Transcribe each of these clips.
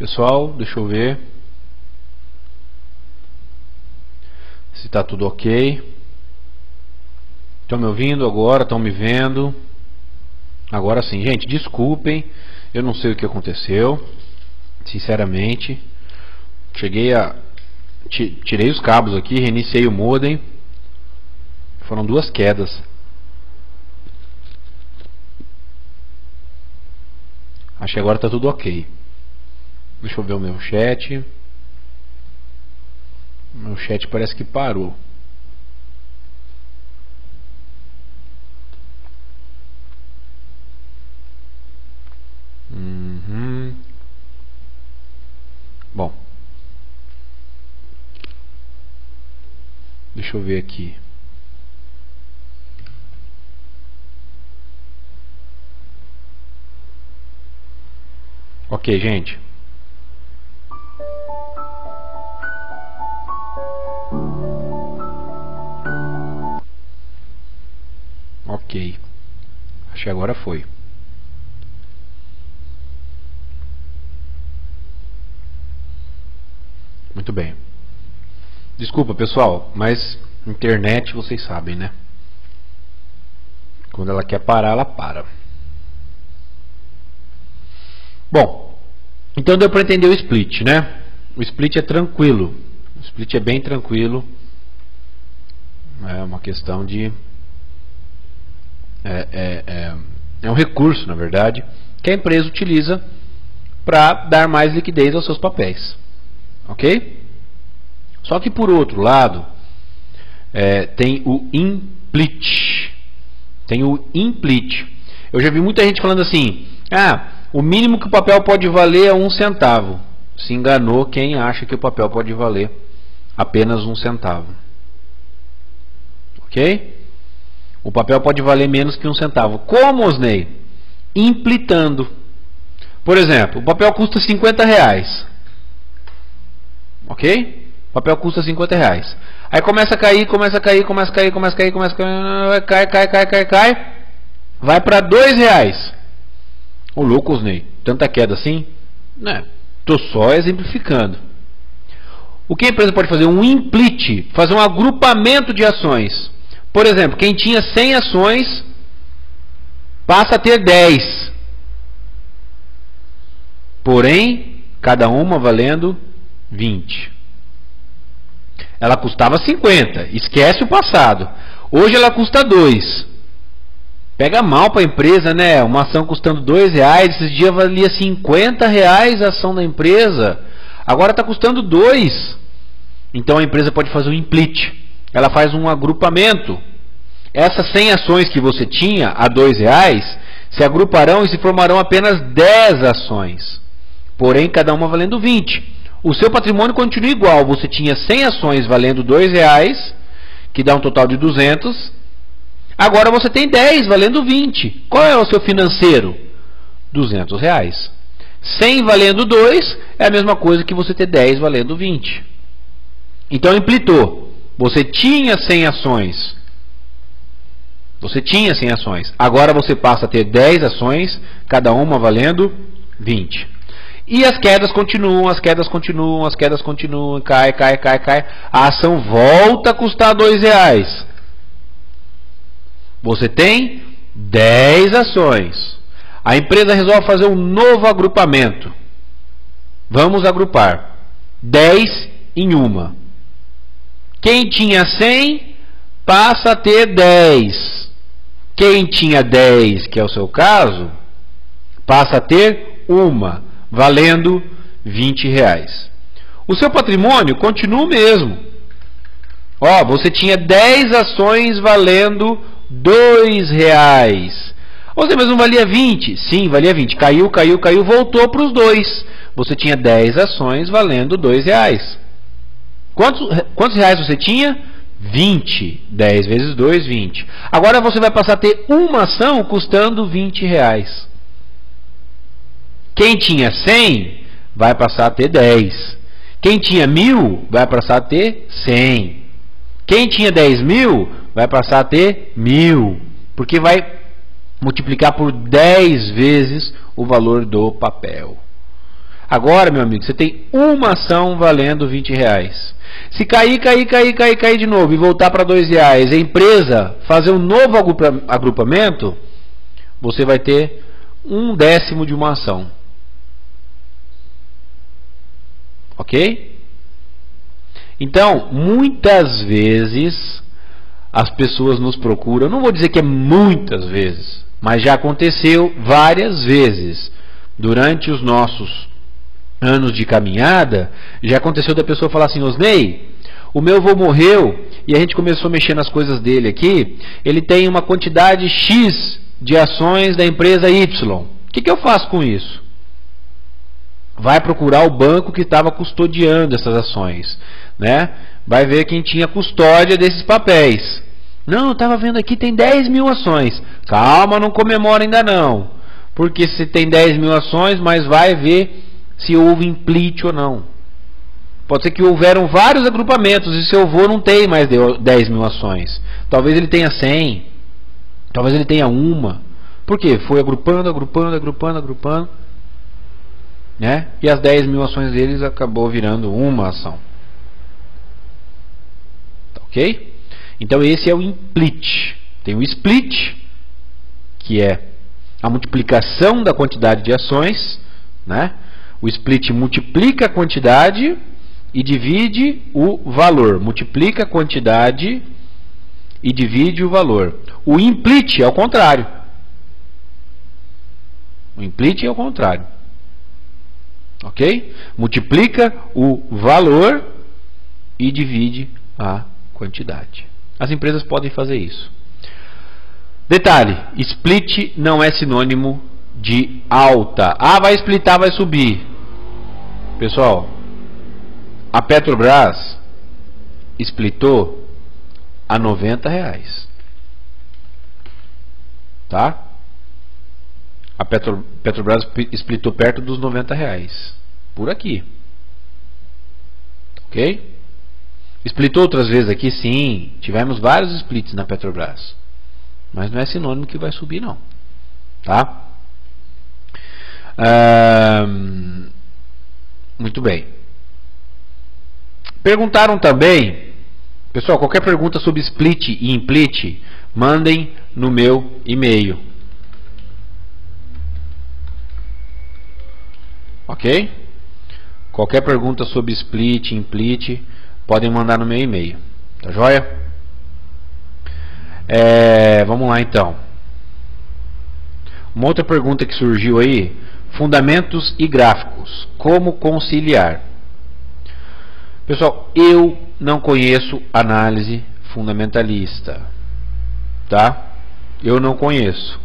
Pessoal, deixa eu ver. Se está tudo ok. Estão me ouvindo agora? Estão me vendo? Agora sim, gente, desculpem. Eu não sei o que aconteceu. Sinceramente. Cheguei a. Tirei os cabos aqui, reiniciei o modem. Foram duas quedas. Acho que agora está tudo ok. Deixa eu ver o meu chat. Meu chat parece que parou. Uhum. Bom. Deixa eu ver aqui. Ok, gente. Ok. Acho que agora foi. Muito bem. Desculpa, pessoal, mas internet vocês sabem, né? Quando ela quer parar, ela para. Bom, então deu para entender o split, né? O split é tranquilo. O split é bem tranquilo. É uma questão de. É, é, é, é um recurso, na verdade, que a empresa utiliza para dar mais liquidez aos seus papéis. Ok? Só que por outro lado, é, tem o implit. Tem o implit. Eu já vi muita gente falando assim: ah, o mínimo que o papel pode valer é um centavo. Se enganou quem acha que o papel pode valer apenas um centavo. Ok? O papel pode valer menos que um centavo. Como, Osney? Implitando. Por exemplo, o papel custa 50 reais. Ok? O papel custa 50 reais. Aí começa a cair, começa a cair, começa a cair, começa a cair, começa a cair, cai, cai, cai, cai, cai. Vai para 2 reais. O louco, Osney. Tanta queda assim? Né? Estou só exemplificando. O que a empresa pode fazer? Um implit, fazer um agrupamento de ações. Por exemplo, quem tinha 100 ações passa a ter 10. Porém, cada uma valendo 20. Ela custava 50. Esquece o passado. Hoje ela custa 2. Pega mal para a empresa, né? Uma ação custando 2 reais, esses dias valia 50 reais a ação da empresa. Agora está custando 2. Então a empresa pode fazer um implit. Ela faz um agrupamento. Essas 100 ações que você tinha a 2 reais se agruparão e se formarão apenas 10 ações. Porém, cada uma valendo 20. O seu patrimônio continua igual. Você tinha 100 ações valendo 2 reais, que dá um total de 200. Agora você tem 10 valendo 20. Qual é o seu financeiro? 200 reais. 100 valendo 2 é a mesma coisa que você ter 10 valendo 20. Então implitou. Você tinha 100 ações. Você tinha 100 ações. Agora você passa a ter 10 ações, cada uma valendo 20. E as quedas continuam, as quedas continuam, as quedas continuam, cai, cai, cai, cai. A ação volta a custar dois reais. Você tem 10 ações. A empresa resolve fazer um novo agrupamento. Vamos agrupar 10 em uma. Quem tinha 100 passa a ter 10. Quem tinha 10, que é o seu caso, passa a ter uma valendo 20 reais. O seu patrimônio continua o mesmo. Ó, você tinha 10 ações valendo 2 reais. Você mesmo valia 20? Sim, valia 20. Caiu, caiu, caiu, voltou para os dois. Você tinha 10 ações valendo 2 reais. Quantos, quantos reais você tinha? 20. 10 vezes 2, 20. Agora você vai passar a ter uma ação custando 20 reais. Quem tinha 100 vai passar a ter 10. Quem tinha mil vai passar a ter 100. Quem tinha 10 mil vai passar a ter mil. Porque vai multiplicar por 10 vezes o valor do papel. Agora, meu amigo, você tem uma ação valendo 20 reais. Se cair, cair, cair, cair, cair de novo e voltar para dois reais, a empresa fazer um novo agrupamento, você vai ter um décimo de uma ação. Ok? Então, muitas vezes as pessoas nos procuram, não vou dizer que é muitas vezes, mas já aconteceu várias vezes durante os nossos anos de caminhada, já aconteceu da pessoa falar assim: Osnei, o meu avô morreu e a gente começou a mexer nas coisas dele aqui. Ele tem uma quantidade X de ações da empresa Y. O que, que eu faço com isso? Vai procurar o banco que estava custodiando essas ações né? Vai ver quem tinha custódia desses papéis. Não, eu estava vendo aqui, tem 10 mil ações. Calma, não comemora ainda não. Porque se tem 10 mil ações, mas vai ver se houve implite ou não. Pode ser que houveram vários agrupamentos e seu avô não tem mais 10 mil ações. Talvez ele tenha 100. Talvez ele tenha uma. Por quê? Foi agrupando, agrupando, agrupando, agrupando. Né? E as 10 mil ações deles acabou virando uma ação. Ok? Então esse é o implit. Tem o split, que é a multiplicação da quantidade de ações. Né? O split multiplica a quantidade e divide o valor. Multiplica a quantidade e divide o valor. O implit é o contrário. O implit é o contrário. Ok? Multiplica o valor e divide a quantidade. As empresas podem fazer isso. Detalhe: split não é sinônimo de alta. Ah, vai splitar, vai subir. Pessoal, a Petrobras splitou a 90 reais. Tá? A Petro, Petrobras splitou perto dos 90 reais. Por aqui. Ok? Splitou outras vezes aqui, sim. Tivemos vários splits na Petrobras. Mas não é sinônimo que vai subir, não. Tá? Muito bem. Perguntaram também, pessoal, qualquer pergunta sobre split e implit, mandem no meu e-mail. Ok? Qualquer pergunta sobre split, implit, podem mandar no meu e-mail. Tá joia? É, vamos lá então. Uma outra pergunta que surgiu aí: fundamentos e gráficos. Como conciliar? Pessoal, eu não conheço análise fundamentalista. Tá? Eu não conheço.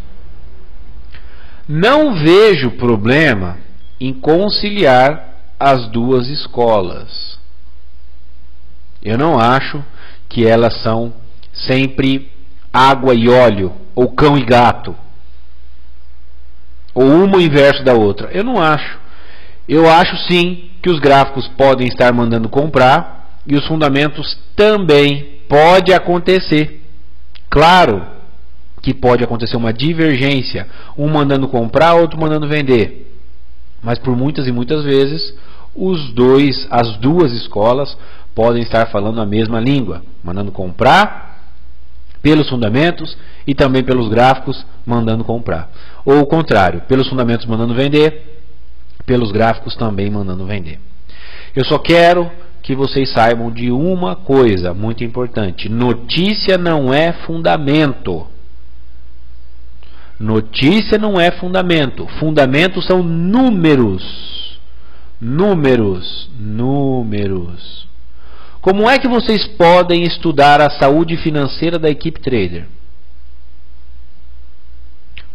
Não vejo problema em conciliar as duas escolas. Eu não acho que elas são sempre água e óleo, ou cão e gato, ou uma inverso da outra. Eu não acho. Eu acho sim que os gráficos podem estar mandando comprar e os fundamentos também pode acontecer. Claro que pode acontecer uma divergência, um mandando comprar, outro mandando vender. Mas por muitas e muitas vezes, os dois, as duas escolas podem estar falando a mesma língua, mandando comprar pelos fundamentos e também pelos gráficos mandando comprar. Ou o contrário, pelos fundamentos mandando vender, pelos gráficos também mandando vender. Eu só quero que vocês saibam de uma coisa muito importante: notícia não é fundamento. Notícia não é fundamento. Fundamentos são números. Números, números. Como é que vocês podem estudar a saúde financeira da equipe trader?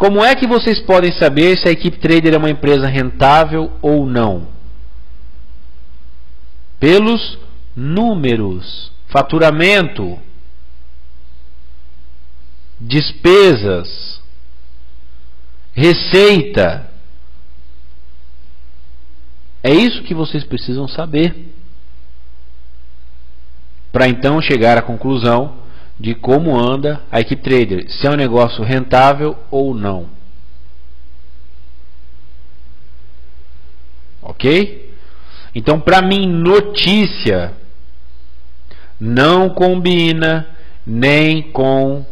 Como é que vocês podem saber se a equipe trader é uma empresa rentável ou não? Pelos números, faturamento, despesas, receita. É isso que vocês precisam saber para então chegar à conclusão de como anda a equipe trader, se é um negócio rentável ou não. Ok? Então, para mim, notícia não combina nem com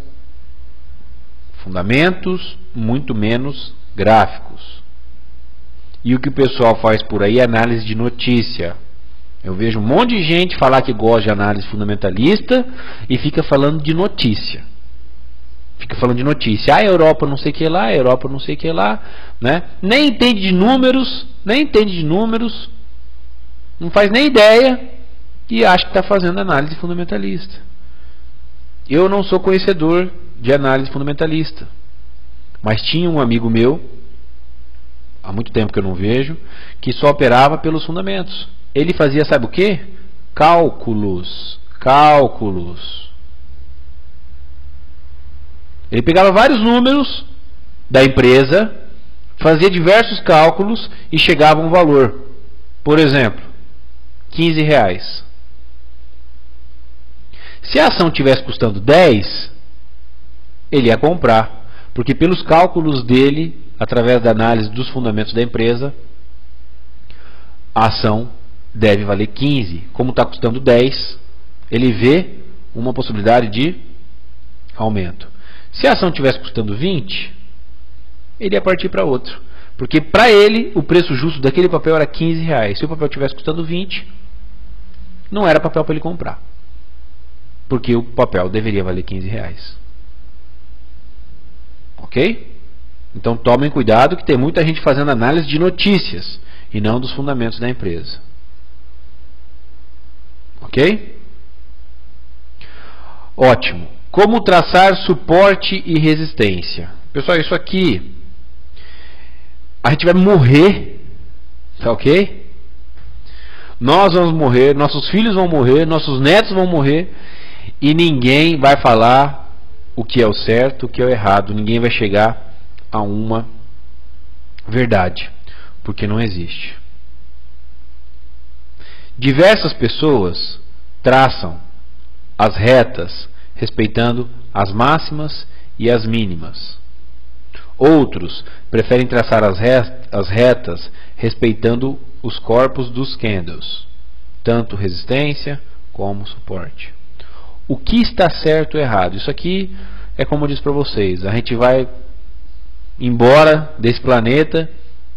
fundamentos, muito menos gráficos. E o que o pessoal faz por aí é análise de notícia. Eu vejo um monte de gente falar que gosta de análise fundamentalista e fica falando de notícia. Fica falando de notícia. Ah, a Europa não sei o que lá, a Europa não sei o que lá. Né? Nem entende de números, nem entende de números, não faz nem ideia e acha que está fazendo análise fundamentalista. Eu não sou conhecedor de análise fundamentalista, mas tinha um amigo meu, há muito tempo que eu não vejo, que só operava pelos fundamentos. Ele fazia, sabe o que? Cálculos. Cálculos. Ele pegava vários números da empresa, fazia diversos cálculos e chegava um valor. Por exemplo, 15 reais. Se a ação tivesse custando 10, ele ia comprar, porque pelos cálculos dele, através da análise dos fundamentos da empresa, a ação deve valer 15. Como está custando 10, ele vê uma possibilidade de aumento. Se a ação tivesse custando 20, ele ia partir para outro. Porque para ele, o preço justo daquele papel era 15 reais. Se o papel tivesse custando 20, não era papel para ele comprar. Porque o papel deveria valer 15 reais. Ok? Então tomem cuidado que tem muita gente fazendo análise de notícias e não dos fundamentos da empresa. Ok? Ótimo. Como traçar suporte e resistência? Pessoal, isso aqui a gente vai morrer, tá ok? Nós vamos morrer, nossos filhos vão morrer, nossos netos vão morrer e ninguém vai falar o que é o certo, o que é o errado, ninguém vai chegar a uma verdade, porque não existe. Diversas pessoas traçam as retas respeitando as máximas e as mínimas. Outros preferem traçar as retas respeitando os corpos dos candles, tanto resistência como suporte. O que está certo ou errado? Isso aqui é como eu disse para vocês, a gente vai embora desse planeta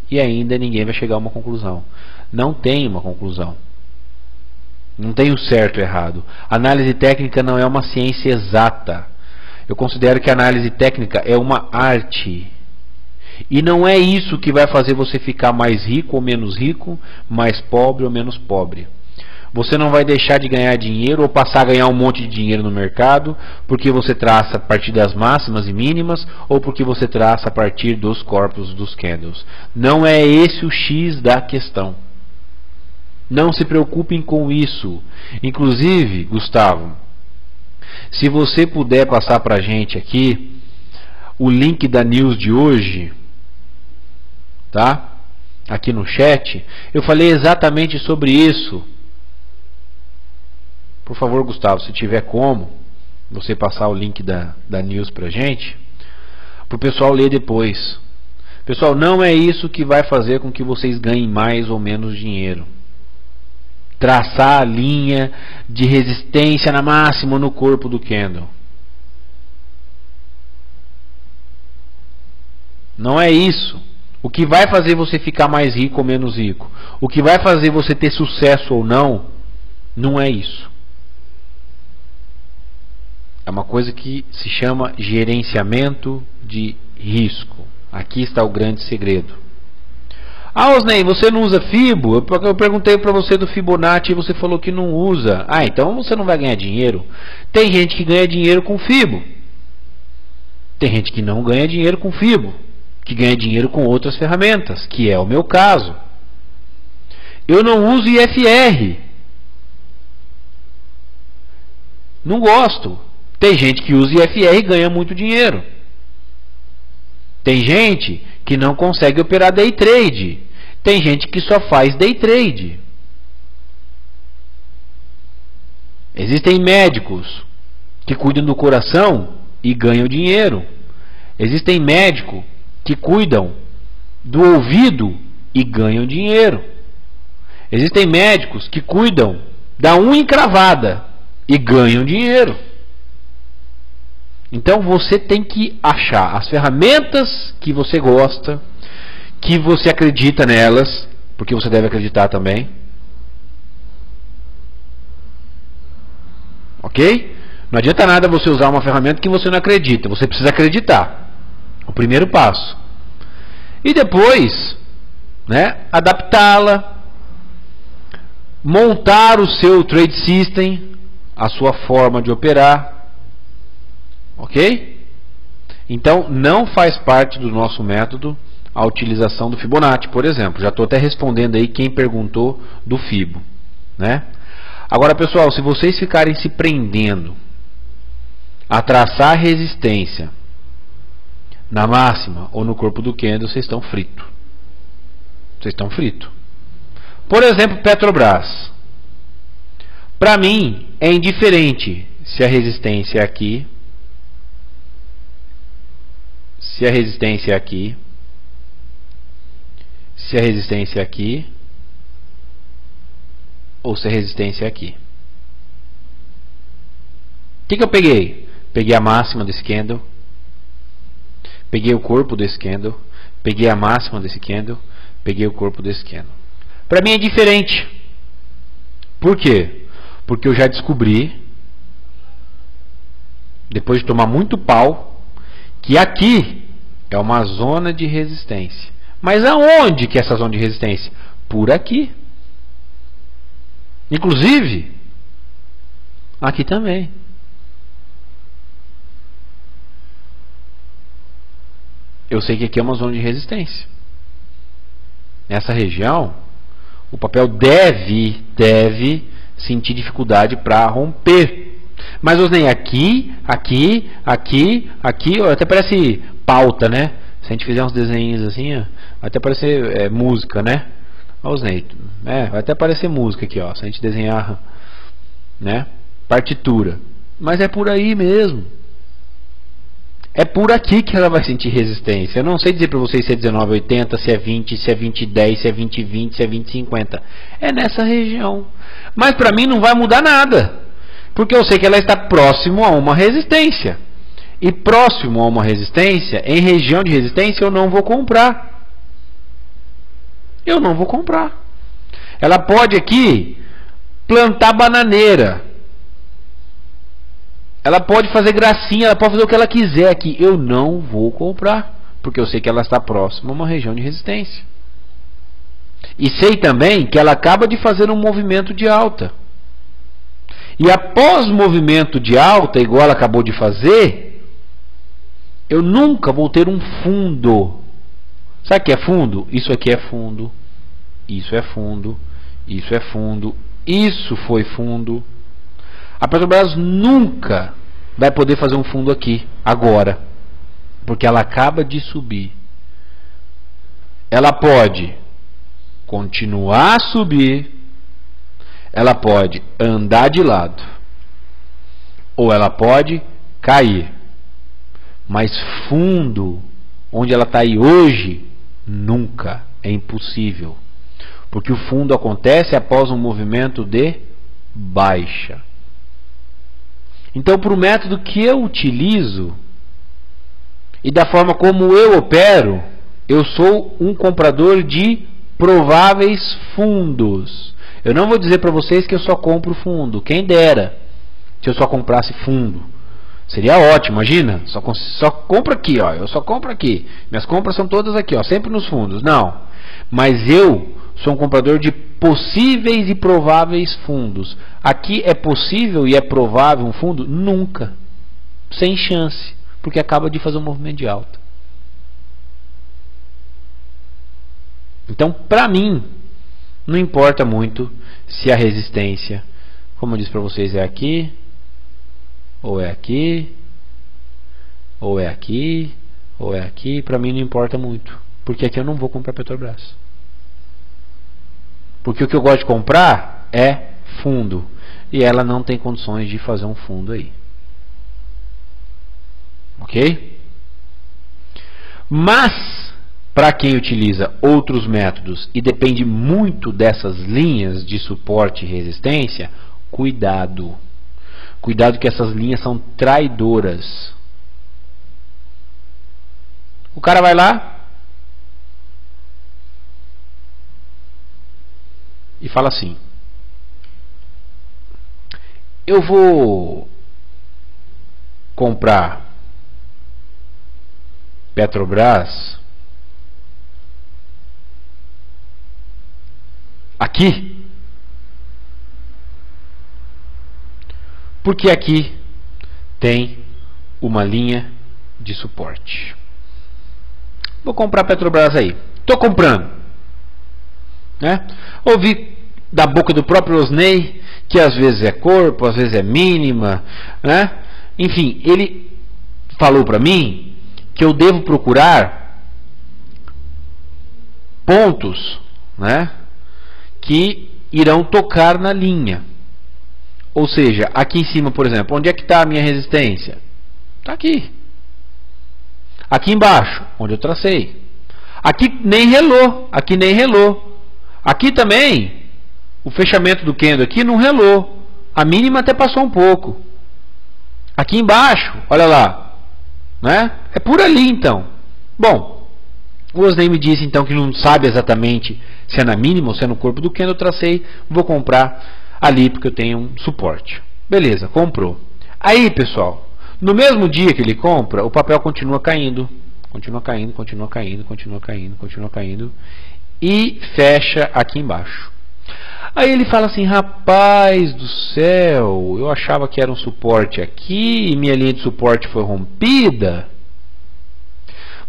e ainda ninguém vai chegar a uma conclusão. Não tem uma conclusão. Não tem o certo e errado. Análise técnica não é uma ciência exata. Eu considero que análise técnica é uma arte. E não é isso que vai fazer você ficar mais rico ou menos rico, mais pobre ou menos pobre. Você não vai deixar de ganhar dinheiro ou passar a ganhar um monte de dinheiro no mercado porque você traça a partir das máximas e mínimas ou porque você traça a partir dos corpos dos candles. Não é esse o X da questão. Não se preocupem com isso. Inclusive, Gustavo, se você puder passar para a gente aqui o link da news de hoje, tá? Aqui no chat, eu falei exatamente sobre isso. Por favor, Gustavo, se tiver como, você passar o link da, da news para gente, para o pessoal ler depois. Pessoal, não é isso que vai fazer com que vocês ganhem mais ou menos dinheiro. Traçar a linha de resistência na máxima no corpo do candle. Não é isso. O que vai fazer você ficar mais rico ou menos rico, o que vai fazer você ter sucesso ou não, não é isso. É uma coisa que se chama gerenciamento de risco. Aqui está o grande segredo. Ah, Osney, você não usa Fibo? Eu perguntei para você do Fibonacci e você falou que não usa. Ah, então você não vai ganhar dinheiro. Tem gente que ganha dinheiro com Fibo. Tem gente que não ganha dinheiro com Fibo que ganha dinheiro com outras ferramentas, que é o meu caso. Eu não uso IFR. Não gosto. Tem gente que usa IFR e ganha muito dinheiro. Tem gente que não consegue operar day trade. Tem gente que só faz day trade. Existem médicos que cuidam do coração e ganham dinheiro. Existem médicos que cuidam do ouvido e ganham dinheiro. Existem médicos que cuidam da unha encravada e ganham dinheiro. Então você tem que achar as ferramentas que você gosta, que você acredita nelas, porque você deve acreditar também. Ok? Não adianta nada você usar uma ferramenta que você não acredita, você precisa acreditar. O primeiro passo. E depois, né, adaptá-la, montar o seu trade system, a sua forma de operar, ok? Então não faz parte do nosso método a utilização do Fibonacci, por exemplo. Já estou até respondendo aí quem perguntou do Fibo, né? Agora, pessoal, se vocês ficarem se prendendo a traçar resistência na máxima ou no corpo do candle, vocês estão fritos. Vocês estão fritos. Por exemplo, Petrobras. Para mim, é indiferente se a resistência é aqui, se a resistência é aqui, se a resistência é aqui, ou se a resistência é aqui. O que, que eu peguei? Peguei a máxima desse candle, peguei o corpo desse candle, peguei a máxima desse candle, peguei o corpo desse candle. Para mim é diferente. Por quê? Porque eu já descobri, depois de tomar muito pau, que aqui é uma zona de resistência. Mas aonde que é essa zona de resistência? Por aqui. Inclusive, aqui também. Eu sei que aqui é uma zona de resistência. Nessa região, o papel deve, deve sentir dificuldade para romper. Mas Osnei, aqui, aqui, aqui, aqui, até parece pauta, né? Se a gente fizer uns desenhos assim, ó, até parece é, música, né? Osnei, é, vai até parecer música aqui, ó, se a gente desenhar, né? Partitura. Mas é por aí mesmo. É por aqui que ela vai sentir resistência. Eu não sei dizer para vocês se é 1980, se é 20, se é 2010, se é 2020, se é 2050. É nessa região. Mas para mim não vai mudar nada. Porque eu sei que ela está próximo a uma resistência. E próximo a uma resistência, em região de resistência, eu não vou comprar. Eu não vou comprar. Ela pode aqui plantar bananeira ela pode fazer gracinha, ela pode fazer o que ela quiser aqui. Eu não vou comprar, porque eu sei que ela está próxima a uma região de resistência. E sei também que ela acaba de fazer um movimento de alta. E após o movimento de alta, igual ela acabou de fazer, eu nunca vou ter um fundo. Sabe o que é fundo? Isso aqui é fundo. Isso é fundo. Isso é fundo. Isso foi fundo. A Petrobras nunca vai poder fazer um fundo aqui, agora, porque ela acaba de subir. Ela pode continuar a subir, ela pode andar de lado, ou ela pode cair. Mas fundo, onde ela está aí hoje, nunca. É impossível. Porque o fundo acontece após um movimento de baixa. Então, para o método que eu utilizo e da forma como eu opero, eu sou um comprador de prováveis fundos. Eu não vou dizer para vocês que eu só compro fundo. Quem dera se eu só comprasse fundo. Seria ótimo, imagina. Só, só compro aqui, ó. Eu só compro aqui. Minhas compras são todas aqui, ó. Sempre nos fundos. Não. Mas eu sou um comprador de possíveis e prováveis fundos. Aqui é possível e é provável um fundo? Nunca. Sem chance. Porque acaba de fazer um movimento de alta. Então, para mim, não importa muito se a resistência, como eu disse para vocês, é aqui, ou é aqui, ou é aqui, ou é aqui. Para mim não importa muito. Porque aqui eu não vou comprar Petrobras. Porque o que eu gosto de comprar é fundo. E ela não tem condições de fazer um fundo aí. Ok? Mas, para quem utiliza outros métodos e depende muito dessas linhas de suporte e resistência, cuidado. Cuidado que essas linhas são traidoras. O cara vai lá e fala assim: Eu vou comprar Petrobras aqui, porque aqui tem uma linha de suporte. Vou comprar Petrobras aí. Estou comprando. Né? Ouvi da boca do próprio Osney que às vezes é corpo, às vezes é mínima. Né? Enfim, ele falou para mim que eu devo procurar pontos né, que irão tocar na linha. Ou seja, aqui em cima, por exemplo, onde é que está a minha resistência? Está aqui. Aqui embaixo, onde eu tracei. Aqui nem relou, aqui nem relou. Aqui também, o fechamento do candle aqui não relou. A mínima até passou um pouco. Aqui embaixo, olha lá. Né? É por ali então. Bom, o Osney me disse então que não sabe exatamente se é na mínima ou se é no corpo do candle. Eu tracei, vou comprar ali porque eu tenho um suporte. Beleza, comprou. Aí, pessoal, no mesmo dia que ele compra, o papel continua caindo, continua caindo, continua caindo, continua caindo, continua caindo e fecha aqui embaixo. Aí ele fala assim: rapaz do céu, eu achava que era um suporte aqui e minha linha de suporte foi rompida.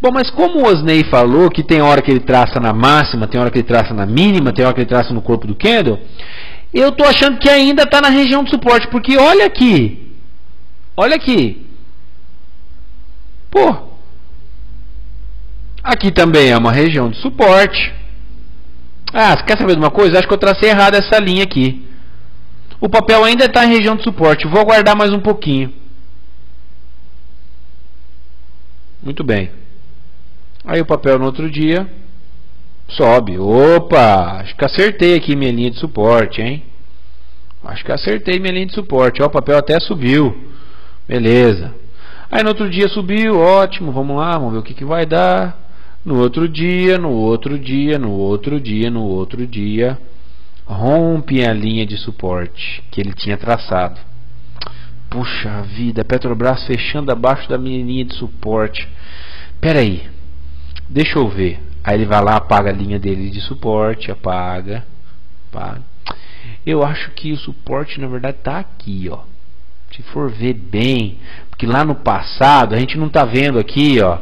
Bom, mas como o Osney falou que tem hora que ele traça na máxima, tem hora que ele traça na mínima, tem hora que ele traça no corpo do candle, eu estou achando que ainda está na região de suporte, porque olha aqui, Olha aqui. Pô. Aqui também é uma região de suporte. Ah, quer saber de uma coisa? Acho que eu tracei errado essa linha aqui. O papel ainda está em região de suporte. Vou aguardar mais um pouquinho. Muito bem. Aí o papel no outro dia sobe. Opa, acho que acertei aqui minha linha de suporte, hein? Acho que acertei minha linha de suporte. Ó, o papel até subiu. Beleza. Aí no outro dia subiu, ótimo, vamos lá, vamos ver o que, que vai dar. No outro dia, no outro dia, no outro dia, no outro dia, rompe a linha de suporte que ele tinha traçado. Puxa vida, Petrobras fechando abaixo da minha linha de suporte. Pera aí, deixa eu ver. Aí ele vai lá, apaga a linha dele de suporte, apaga, apaga. Eu acho que o suporte na verdade está aqui, ó se for ver bem, porque lá no passado, a gente não está vendo aqui, ó,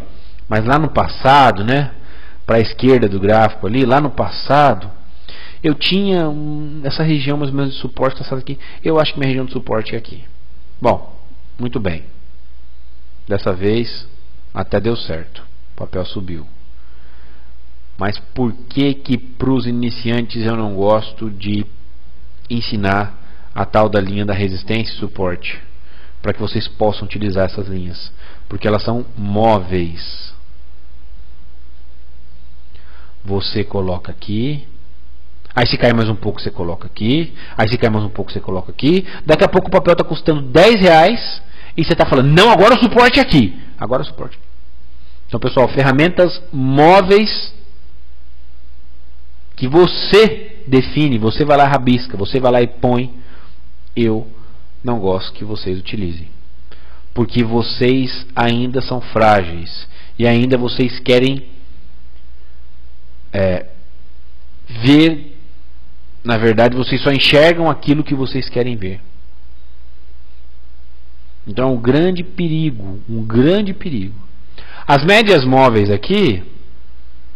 mas lá no passado, né, para a esquerda do gráfico ali, lá no passado, eu tinha um, essa região mais ou menos de suporte aqui. Eu acho que minha região de suporte é aqui. Bom, muito bem. Dessa vez até deu certo. O papel subiu. Mas por que que para os iniciantes eu não gosto de ensinar a tal da linha da resistência e suporte, para que vocês possam utilizar essas linhas, porque elas são móveis. Você coloca aqui, aí se cair mais um pouco você coloca aqui, aí se cair mais um pouco você coloca aqui, daqui a pouco o papel está custando 10 reais e você está falando, não, agora o suporte é aqui, agora o suporte. Então pessoal, ferramentas móveis que você define, você vai lá rabisca, você vai lá e põe eu não gosto que vocês utilizem. Porque vocês ainda são frágeis e ainda vocês querem é, ver, na verdade, vocês só enxergam aquilo que vocês querem ver. Então é um grande perigo, um grande perigo. As médias móveis aqui,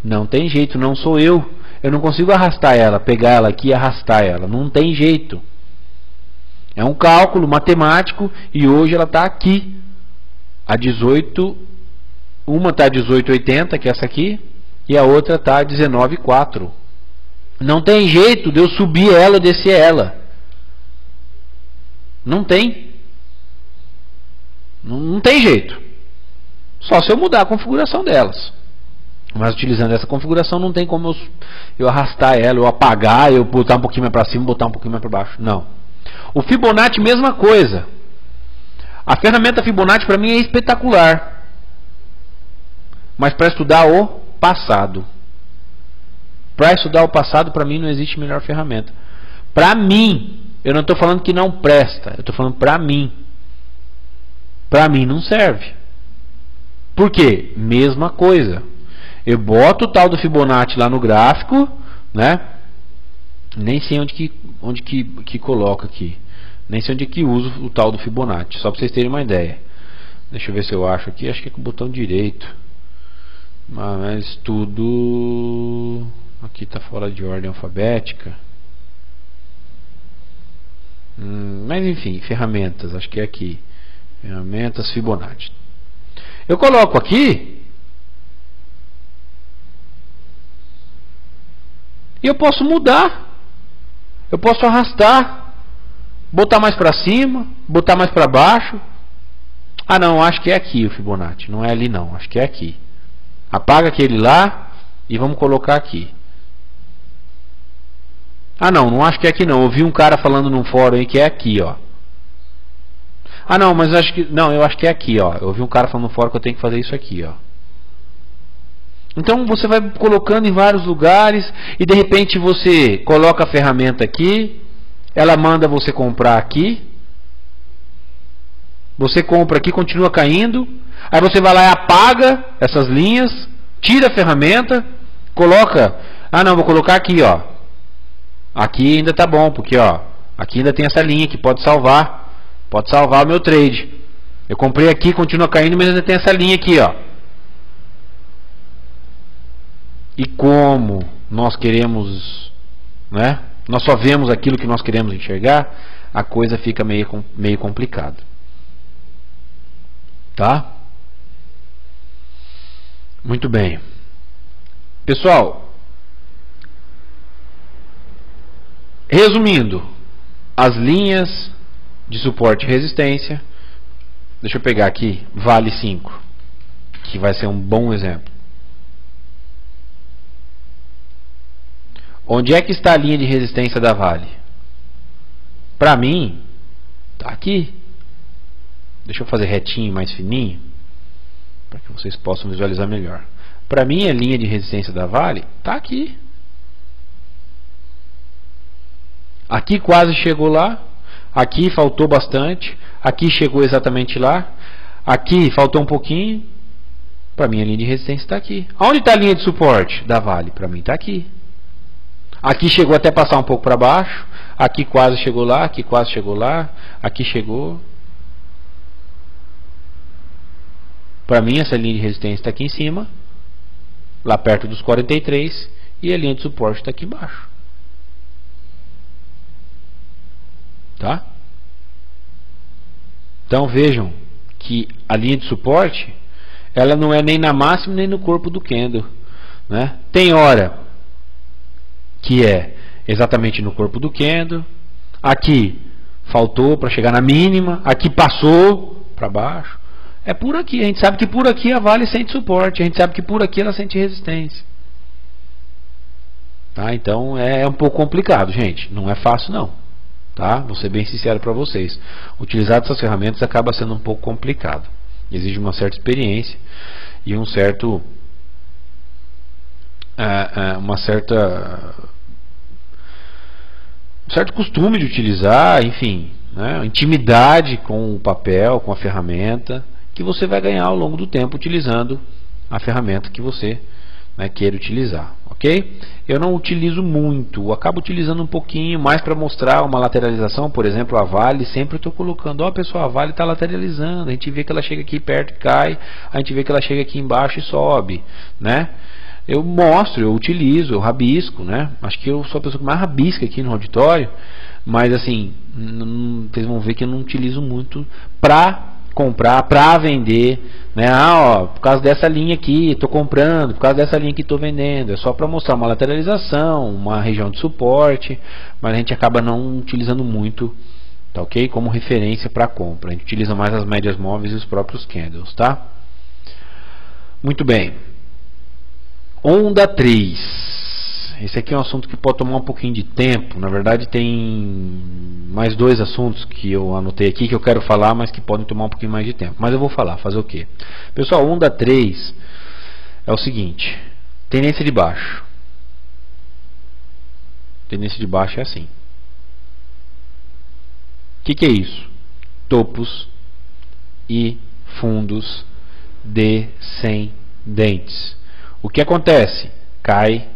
não tem jeito, não sou eu. Eu não consigo arrastar ela, pegar ela aqui e arrastar ela. Não tem jeito. É um cálculo matemático e hoje ela está aqui. A 18, uma está a 18,80, que é essa aqui, e a outra está a 19,4. Não tem jeito de eu subir ela ou descer ela. Não tem. Não, não tem jeito. Só se eu mudar a configuração delas. Mas utilizando essa configuração não tem como eu, eu arrastar ela, eu apagar, eu botar um pouquinho mais para cima, botar um pouquinho mais para baixo. Não. O Fibonacci mesma coisa. A ferramenta Fibonacci para mim é espetacular. Mas para estudar o passado. Para estudar o passado, para mim não existe melhor ferramenta. Para mim, eu não estou falando que não presta, eu estou falando para mim. Para mim não serve. Por quê? Mesma coisa. Eu boto o tal do Fibonacci lá no gráfico, né? Nem sei onde que, onde que, que coloca aqui. Nem sei onde que uso o tal do Fibonacci. Só para vocês terem uma ideia. Deixa eu ver se eu acho aqui. Acho que é com o botão direito. Mas tudo aqui está fora de ordem alfabética. Hum, mas enfim, ferramentas. Acho que é aqui. Ferramentas Fibonacci. Eu coloco aqui E eu posso mudar. Eu posso arrastar. Botar mais para cima. Botar mais para baixo. Ah não, acho que é aqui o Fibonacci. Não é ali não, acho que é aqui. Apaga aquele lá e vamos colocar aqui. Ah não, não acho que é aqui não. Eu ouvi um cara falando num fórum aí que é aqui, ó. Ah não, mas acho que. Não, eu acho que é aqui, ó. Eu ouvi um cara falando no fórum que eu tenho que fazer isso aqui, ó. Então você vai colocando em vários lugares e de repente você coloca a ferramenta aqui, ela manda você comprar aqui. Você compra aqui, continua caindo. Aí você vai lá e apaga essas linhas, tira a ferramenta, coloca. Ah, não, vou colocar aqui, ó. Aqui ainda tá bom, porque ó, aqui ainda tem essa linha que pode salvar, pode salvar o meu trade. Eu comprei aqui, continua caindo, mas ainda tem essa linha aqui, ó. E como nós queremos, né? Nós só vemos aquilo que nós queremos enxergar, a coisa fica meio, meio complicada. Tá? Muito bem. Pessoal, resumindo, as linhas de suporte e resistência, deixa eu pegar aqui, vale 5, que vai ser um bom exemplo. Onde é que está a linha de resistência da Vale? Para mim, está aqui. Deixa eu fazer retinho mais fininho, para que vocês possam visualizar melhor. Para mim, a linha de resistência da Vale está aqui. Aqui quase chegou lá, aqui faltou bastante, aqui chegou exatamente lá, aqui faltou um pouquinho. Para mim, a linha de resistência está aqui. Onde está a linha de suporte da Vale? Para mim, está aqui. Aqui chegou até passar um pouco para baixo. Aqui quase chegou lá. Aqui quase chegou lá. Aqui chegou. Para mim, essa linha de resistência está aqui em cima. Lá perto dos 43. E a linha de suporte está aqui embaixo. Tá? Então vejam que a linha de suporte ela não é nem na máxima nem no corpo do candle. Né? Tem hora que é exatamente no corpo do Kendo. Aqui faltou para chegar na mínima, aqui passou para baixo. É por aqui, a gente sabe que por aqui a Vale sente suporte, a gente sabe que por aqui ela sente resistência. Tá? Então é um pouco complicado, gente, não é fácil não. Tá? Vou ser bem sincero para vocês. Utilizar essas ferramentas acaba sendo um pouco complicado. Exige uma certa experiência e um certo uh, uh, uma certa certo costume de utilizar, enfim, né, intimidade com o papel, com a ferramenta, que você vai ganhar ao longo do tempo utilizando a ferramenta que você né, queira utilizar, ok? Eu não utilizo muito, acabo utilizando um pouquinho mais para mostrar uma lateralização, por exemplo, a Vale, sempre estou colocando, ó pessoal, a Vale está lateralizando, a gente vê que ela chega aqui perto e cai, a gente vê que ela chega aqui embaixo e sobe, né? Eu mostro, eu utilizo, eu rabisco, né? Acho que eu sou a pessoa que mais rabisca aqui no auditório, mas assim, vocês vão ver que eu não utilizo muito para comprar, para vender, né? Ah, ó, por causa dessa linha aqui, estou comprando, por causa dessa linha aqui estou vendendo. É só para mostrar uma lateralização, uma região de suporte, mas a gente acaba não utilizando muito, tá ok? Como referência para compra. A gente utiliza mais as médias móveis e os próprios candles, tá? Muito bem. Onda 3. Esse aqui é um assunto que pode tomar um pouquinho de tempo. Na verdade, tem mais dois assuntos que eu anotei aqui que eu quero falar, mas que podem tomar um pouquinho mais de tempo. Mas eu vou falar, fazer o quê? Pessoal, onda 3 é o seguinte: tendência de baixo. Tendência de baixo é assim. O que, que é isso? Topos e fundos descendentes. O que acontece? Cai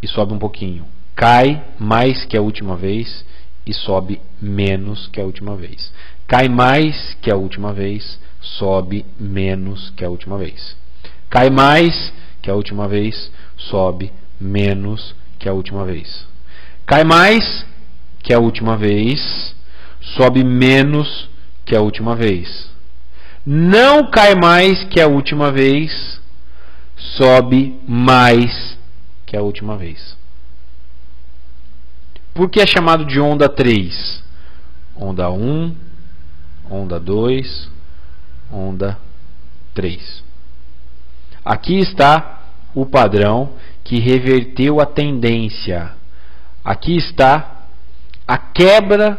e sobe um pouquinho. Cai mais que a última vez e sobe menos que a última vez. Cai mais que a última vez, sobe menos que a última vez. Cai mais que a última vez, sobe menos que a última vez. Cai mais que a última vez, sobe menos que a última vez. Não cai mais que a última vez, sobe mais que a última vez. Por que é chamado de onda 3? Onda 1, onda 2, onda 3. Aqui está o padrão que reverteu a tendência. Aqui está a quebra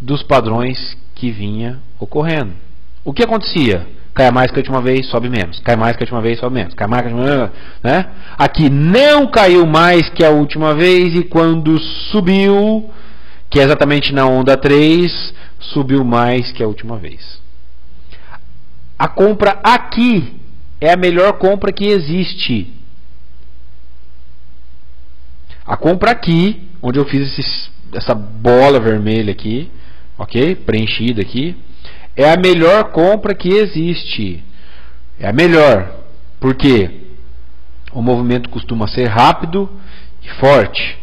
dos padrões que vinha ocorrendo. O que acontecia? Cai mais que a última vez, sobe menos. Cai mais que a última vez, sobe menos. Cai mais que a última né? Aqui não caiu mais que a última vez e quando subiu, que é exatamente na onda 3, subiu mais que a última vez. A compra aqui é a melhor compra que existe. A compra aqui, onde eu fiz esse, essa bola vermelha aqui, ok? Preenchida aqui é a melhor compra que existe. É a melhor. Por quê? O movimento costuma ser rápido e forte.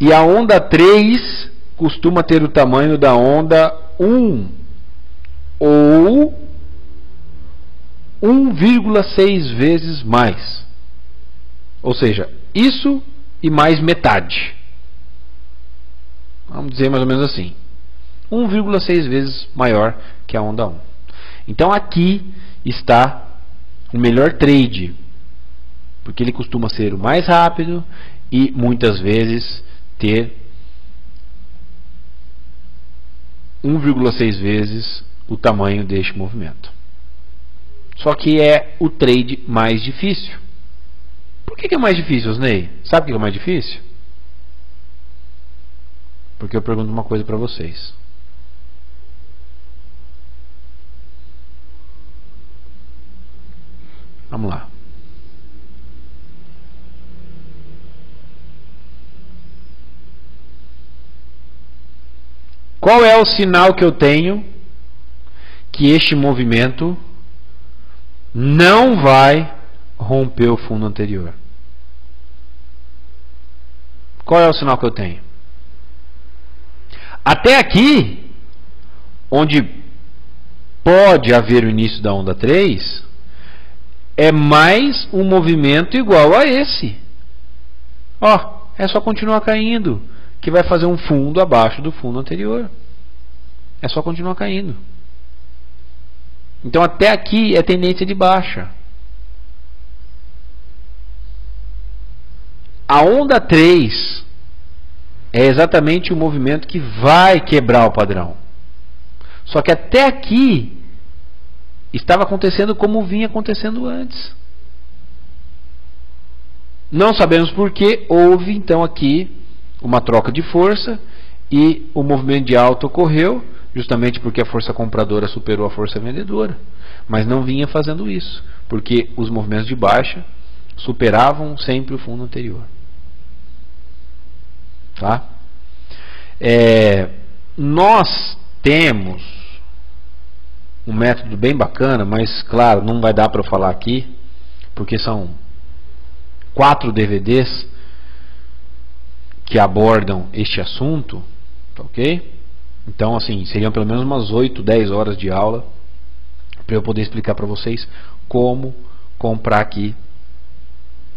E a onda 3 costuma ter o tamanho da onda 1 ou 1,6 vezes mais. Ou seja, isso e mais metade. Vamos dizer mais ou menos assim. 1,6 vezes maior que a onda 1. Então aqui está o melhor trade, porque ele costuma ser o mais rápido e muitas vezes ter 1,6 vezes o tamanho deste movimento. Só que é o trade mais difícil. Por que, é mais difícil, Osney? Sabe o que é mais difícil? Porque eu pergunto uma coisa para vocês. Vamos lá. Qual é o sinal que eu tenho que este movimento não vai romper o fundo anterior? Qual é o sinal que eu tenho? Até aqui, onde pode haver o início da onda 3, é mais um movimento igual a esse. Ó, é só continuar caindo, que vai fazer um fundo abaixo do fundo anterior. É só continuar caindo. Então até aqui é tendência de baixa. A onda 3 é exatamente o movimento que vai quebrar o padrão. Só que até aqui estava acontecendo como vinha acontecendo antes. Não sabemos porquê, houve então aqui uma troca de força e o movimento de alta ocorreu justamente porque a força compradora superou a força vendedora. Mas não vinha fazendo isso, porque os movimentos de baixa superavam sempre o fundo anterior. Tá? É, nós temos um método bem bacana, mas claro, não vai dar para eu falar aqui, porque são quatro DVDs que abordam este assunto, tá ok? Então, assim, seriam pelo menos umas 8, 10 horas de aula para eu poder explicar para vocês como comprar aqui,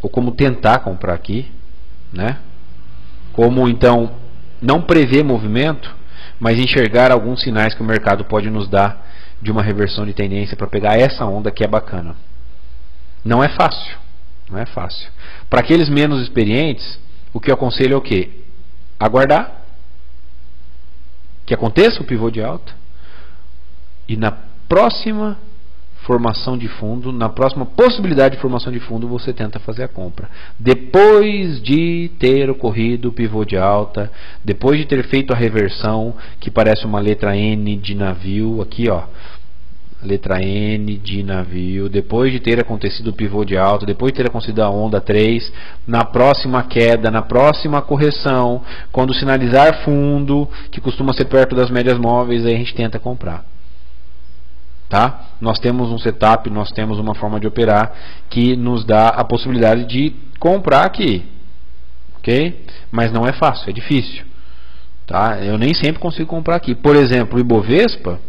ou como tentar comprar aqui, né? Como então não prever movimento, mas enxergar alguns sinais que o mercado pode nos dar de uma reversão de tendência para pegar essa onda que é bacana. Não é fácil, Não é fácil. Para aqueles menos experientes, o que eu aconselho é o quê? Aguardar que aconteça o pivô de alta e na próxima formação de fundo, na próxima possibilidade de formação de fundo, você tenta fazer a compra. Depois de ter ocorrido o pivô de alta, depois de ter feito a reversão, que parece uma letra N de navio, aqui ó, letra N de navio, depois de ter acontecido o pivô de alta, depois de ter acontecido a onda 3, na próxima queda, na próxima correção, quando sinalizar fundo, que costuma ser perto das médias móveis, aí a gente tenta comprar. Tá? Nós temos um setup, nós temos uma forma de operar que nos dá a possibilidade de comprar aqui. Ok? Mas não é fácil, é difícil. Tá? Eu nem sempre consigo comprar aqui. Por exemplo, o Ibovespa,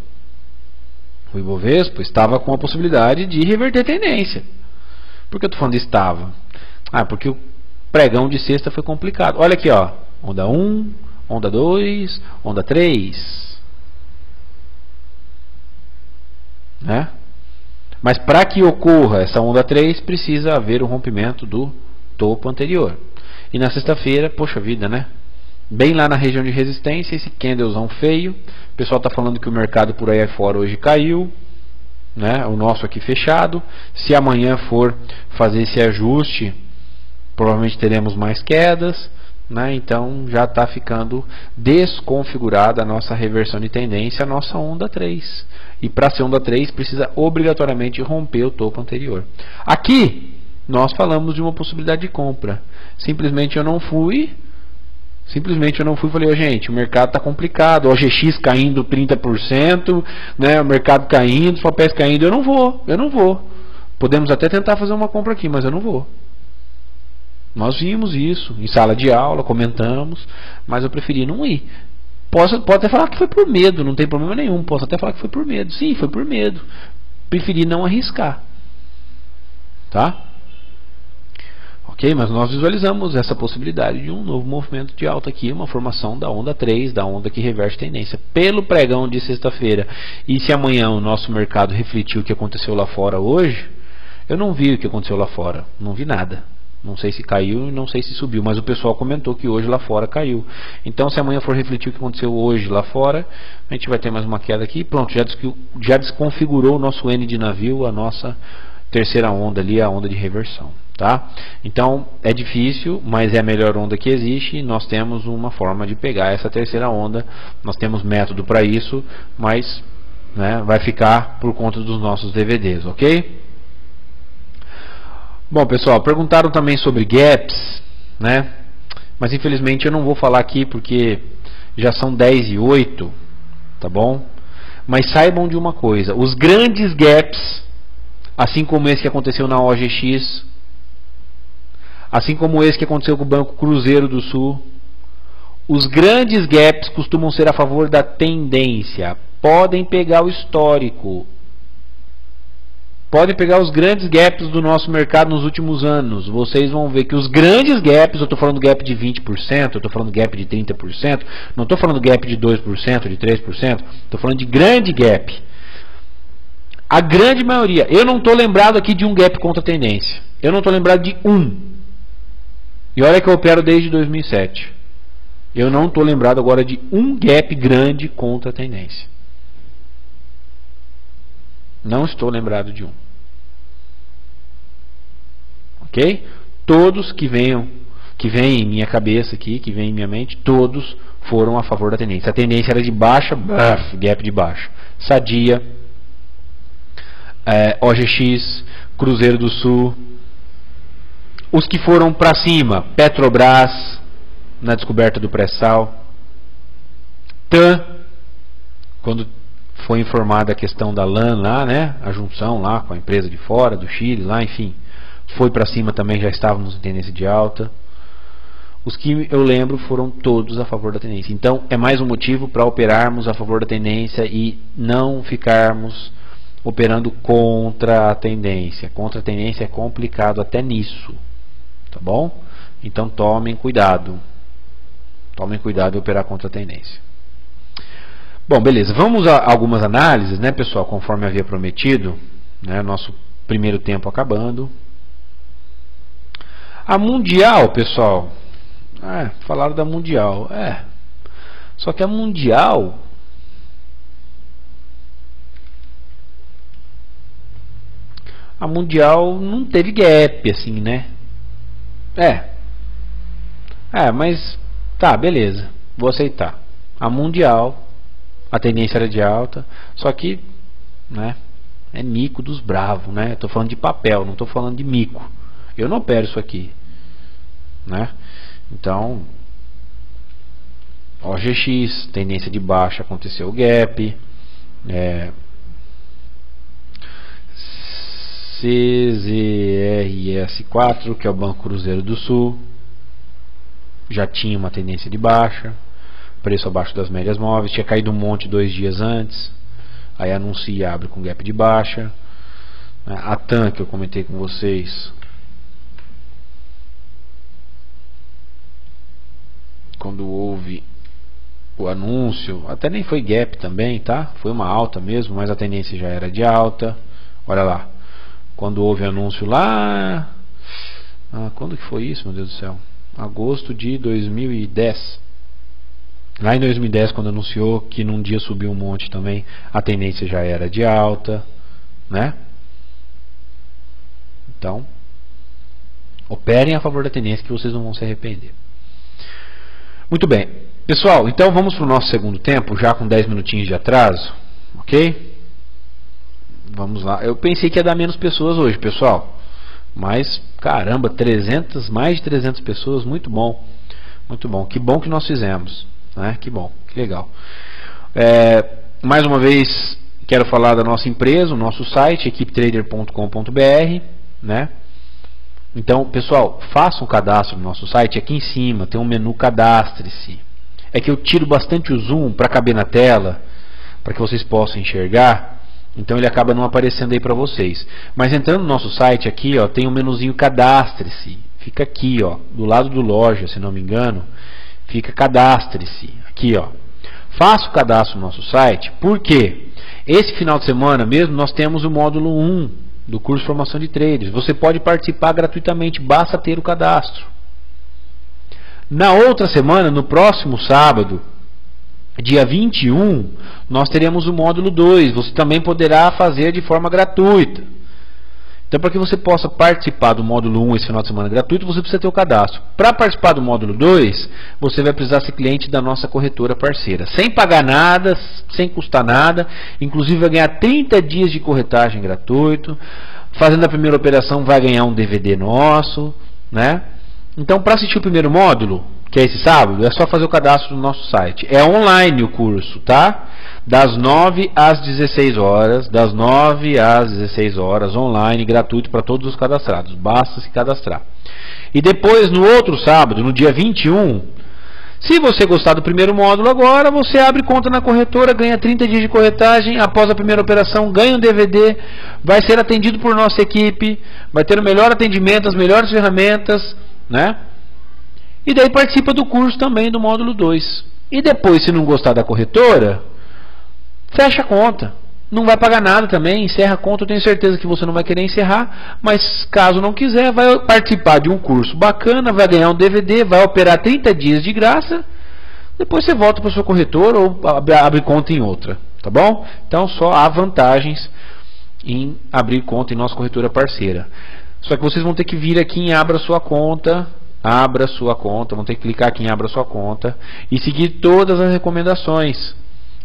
o Ibovespa estava com a possibilidade de reverter tendência. Por que eu estou falando estava? Ah, porque o pregão de sexta foi complicado. Olha aqui, ó. Onda 1, onda 2, onda 3. Né? Mas para que ocorra essa onda 3, precisa haver o um rompimento do topo anterior. E na sexta-feira, poxa vida, né? Bem lá na região de resistência, esse candlezão feio. O pessoal está falando que o mercado por aí fora hoje caiu. Né? O nosso aqui fechado. Se amanhã for fazer esse ajuste, provavelmente teremos mais quedas. Né? Então já está ficando desconfigurada a nossa reversão de tendência, a nossa onda 3. E para ser onda 3 precisa obrigatoriamente romper o topo anterior. Aqui nós falamos de uma possibilidade de compra. Simplesmente eu não fui Simplesmente eu não fui e falei, oh, gente, o mercado está complicado, o OGX caindo 30%, né, o mercado caindo, os papéis caindo, eu não vou, eu não vou. Podemos até tentar fazer uma compra aqui, mas eu não vou. Nós vimos isso em sala de aula, comentamos, mas eu preferi não ir. Posso, pode até falar que foi por medo, não tem problema nenhum. Posso até falar que foi por medo. Sim, foi por medo. Preferi não arriscar. Tá? Ok? Mas nós visualizamos essa possibilidade de um novo movimento de alta aqui, uma formação da onda 3, da onda que reverte tendência, pelo pregão de sexta-feira. E se amanhã o nosso mercado refletiu o que aconteceu lá fora hoje, eu não vi o que aconteceu lá fora, não vi nada. Não sei se caiu e não sei se subiu, mas o pessoal comentou que hoje lá fora caiu. Então, se amanhã for refletir o que aconteceu hoje lá fora, a gente vai ter mais uma queda aqui. Pronto, já, já desconfigurou o nosso N de navio, a nossa terceira onda ali, a onda de reversão. Tá? Então é difícil, mas é a melhor onda que existe. E nós temos uma forma de pegar essa terceira onda. Nós temos método para isso, mas né, vai ficar por conta dos nossos DVDs, ok? Bom, pessoal, perguntaram também sobre gaps, né? Mas infelizmente eu não vou falar aqui porque já são 10 e 8, tá bom? Mas saibam de uma coisa: os grandes gaps, assim como esse que aconteceu na OGX, assim como esse que aconteceu com o Banco Cruzeiro do Sul. Os grandes gaps costumam ser a favor da tendência. Podem pegar o histórico. Podem pegar os grandes gaps do nosso mercado nos últimos anos. Vocês vão ver que os grandes gaps, eu estou falando gap de 20%, eu estou falando gap de 30%, não estou falando gap de 2%, de 3%, estou falando de grande gap. A grande maioria. Eu não estou lembrado aqui de um gap contra tendência. Eu não estou lembrado de um. E olha que eu opero desde 2007. Eu não estou lembrado agora de um gap grande contra a tendência. Não estou lembrado de um. Ok? Todos que venham, que vêm em minha cabeça aqui, que vêm em minha mente, todos foram a favor da tendência. A tendência era de baixa, buf, gap de baixo. Sadia, é, OGX, Cruzeiro do Sul, os que foram para cima, Petrobras, na descoberta do pré-sal, TAM, quando foi informada a questão da LAN lá, né, a junção lá com a empresa de fora, do Chile, lá, enfim, foi para cima também, já estávamos em tendência de alta. Os que eu lembro foram todos a favor da tendência. Então, é mais um motivo para operarmos a favor da tendência e não ficarmos operando contra a tendência. Contra a tendência é complicado até nisso. Tá bom? Então tomem cuidado. Tomem cuidado de operar contra a tendência. Bom, beleza. Vamos a algumas análises, né, pessoal? Conforme havia prometido. Né, nosso primeiro tempo acabando. A Mundial, pessoal. É, falaram da Mundial. É. Só que a Mundial. A Mundial não teve gap, assim, né? É. É, mas. Tá, beleza. Vou aceitar. A Mundial. A tendência era de alta. Só que. Né? É mico dos bravos, né? Estou falando de papel, não estou falando de mico. Eu não opero isso aqui, né? Então, OGX, tendência de baixa, aconteceu o gap, é, CZRS4, que é o Banco Cruzeiro do Sul, já tinha uma tendência de baixa, preço abaixo das médias móveis, tinha caído um monte dois dias antes, aí anuncia e abre com gap de baixa. A TAM que eu comentei com vocês. Quando houve o anúncio, até nem foi gap também, tá? Foi uma alta mesmo, mas a tendência já era de alta. Olha lá. Quando houve anúncio lá. Ah, quando que foi isso, meu Deus do céu? Agosto de 2010. Lá em 2010, quando anunciou que num dia subiu um monte também, a tendência já era de alta, né? Então, operem a favor da tendência que vocês não vão se arrepender. Muito bem. Pessoal, então vamos para o nosso segundo tempo, já com 10 minutinhos de atraso, ok? Vamos lá. Eu pensei que ia dar menos pessoas hoje, pessoal. Mas, caramba, 300, mais de 300 pessoas, muito bom. Muito bom. Que bom que nós fizemos. Né? Que bom, que legal. É, mais uma vez, quero falar da nossa empresa, o nosso site, equipetrader.com.br. Né? Então, pessoal, façam um cadastro no nosso site. Aqui em cima tem um menu Cadastre-se. É que eu tiro bastante o zoom para caber na tela, para que vocês possam enxergar. Então ele acaba não aparecendo aí para vocês. Mas entrando no nosso site aqui, ó, tem um menuzinho Cadastre-se. Fica aqui, ó, do lado do loja, se não me engano fica cadastre-se. Aqui, ó. Faça o cadastro no nosso site, porque esse final de semana mesmo nós temos o módulo 1 do curso de formação de traders. Você pode participar gratuitamente, basta ter o cadastro. Na outra semana, no próximo sábado, dia 21, nós teremos o módulo 2. Você também poderá fazer de forma gratuita. Então, para que você possa participar do módulo 1 esse final de semana gratuito, você precisa ter o cadastro. Para participar do módulo 2, você vai precisar ser cliente da nossa corretora parceira. Sem pagar nada, sem custar nada. Inclusive, vai ganhar 30 dias de corretagem gratuito. Fazendo a primeira operação, vai ganhar um DVD nosso. Né? Então, para assistir o primeiro módulo, que é esse sábado, é só fazer o cadastro no nosso site. É online o curso, tá? Das 9 às 16 horas, das 9 às 16 horas, online, gratuito para todos os cadastrados. Basta se cadastrar. E depois, no outro sábado, no dia 21, se você gostar do primeiro módulo agora, você abre conta na corretora, ganha 30 dias de corretagem, após a primeira operação, ganha um DVD, vai ser atendido por nossa equipe, vai ter o melhor atendimento, as melhores ferramentas, né? E daí participa do curso também do módulo 2. E depois, se não gostar da corretora, fecha a conta. Não vai pagar nada também, encerra a conta. Eu tenho certeza que você não vai querer encerrar, mas caso não quiser, vai participar de um curso bacana, vai ganhar um DVD, vai operar 30 dias de graça. Depois você volta para o seu corretor ou abre conta em outra, tá bom? Então só há vantagens em abrir conta em nossa corretora parceira. Só que vocês vão ter que vir aqui em abra sua conta abra sua conta, vão ter que clicar aqui em abra sua conta e seguir todas as recomendações.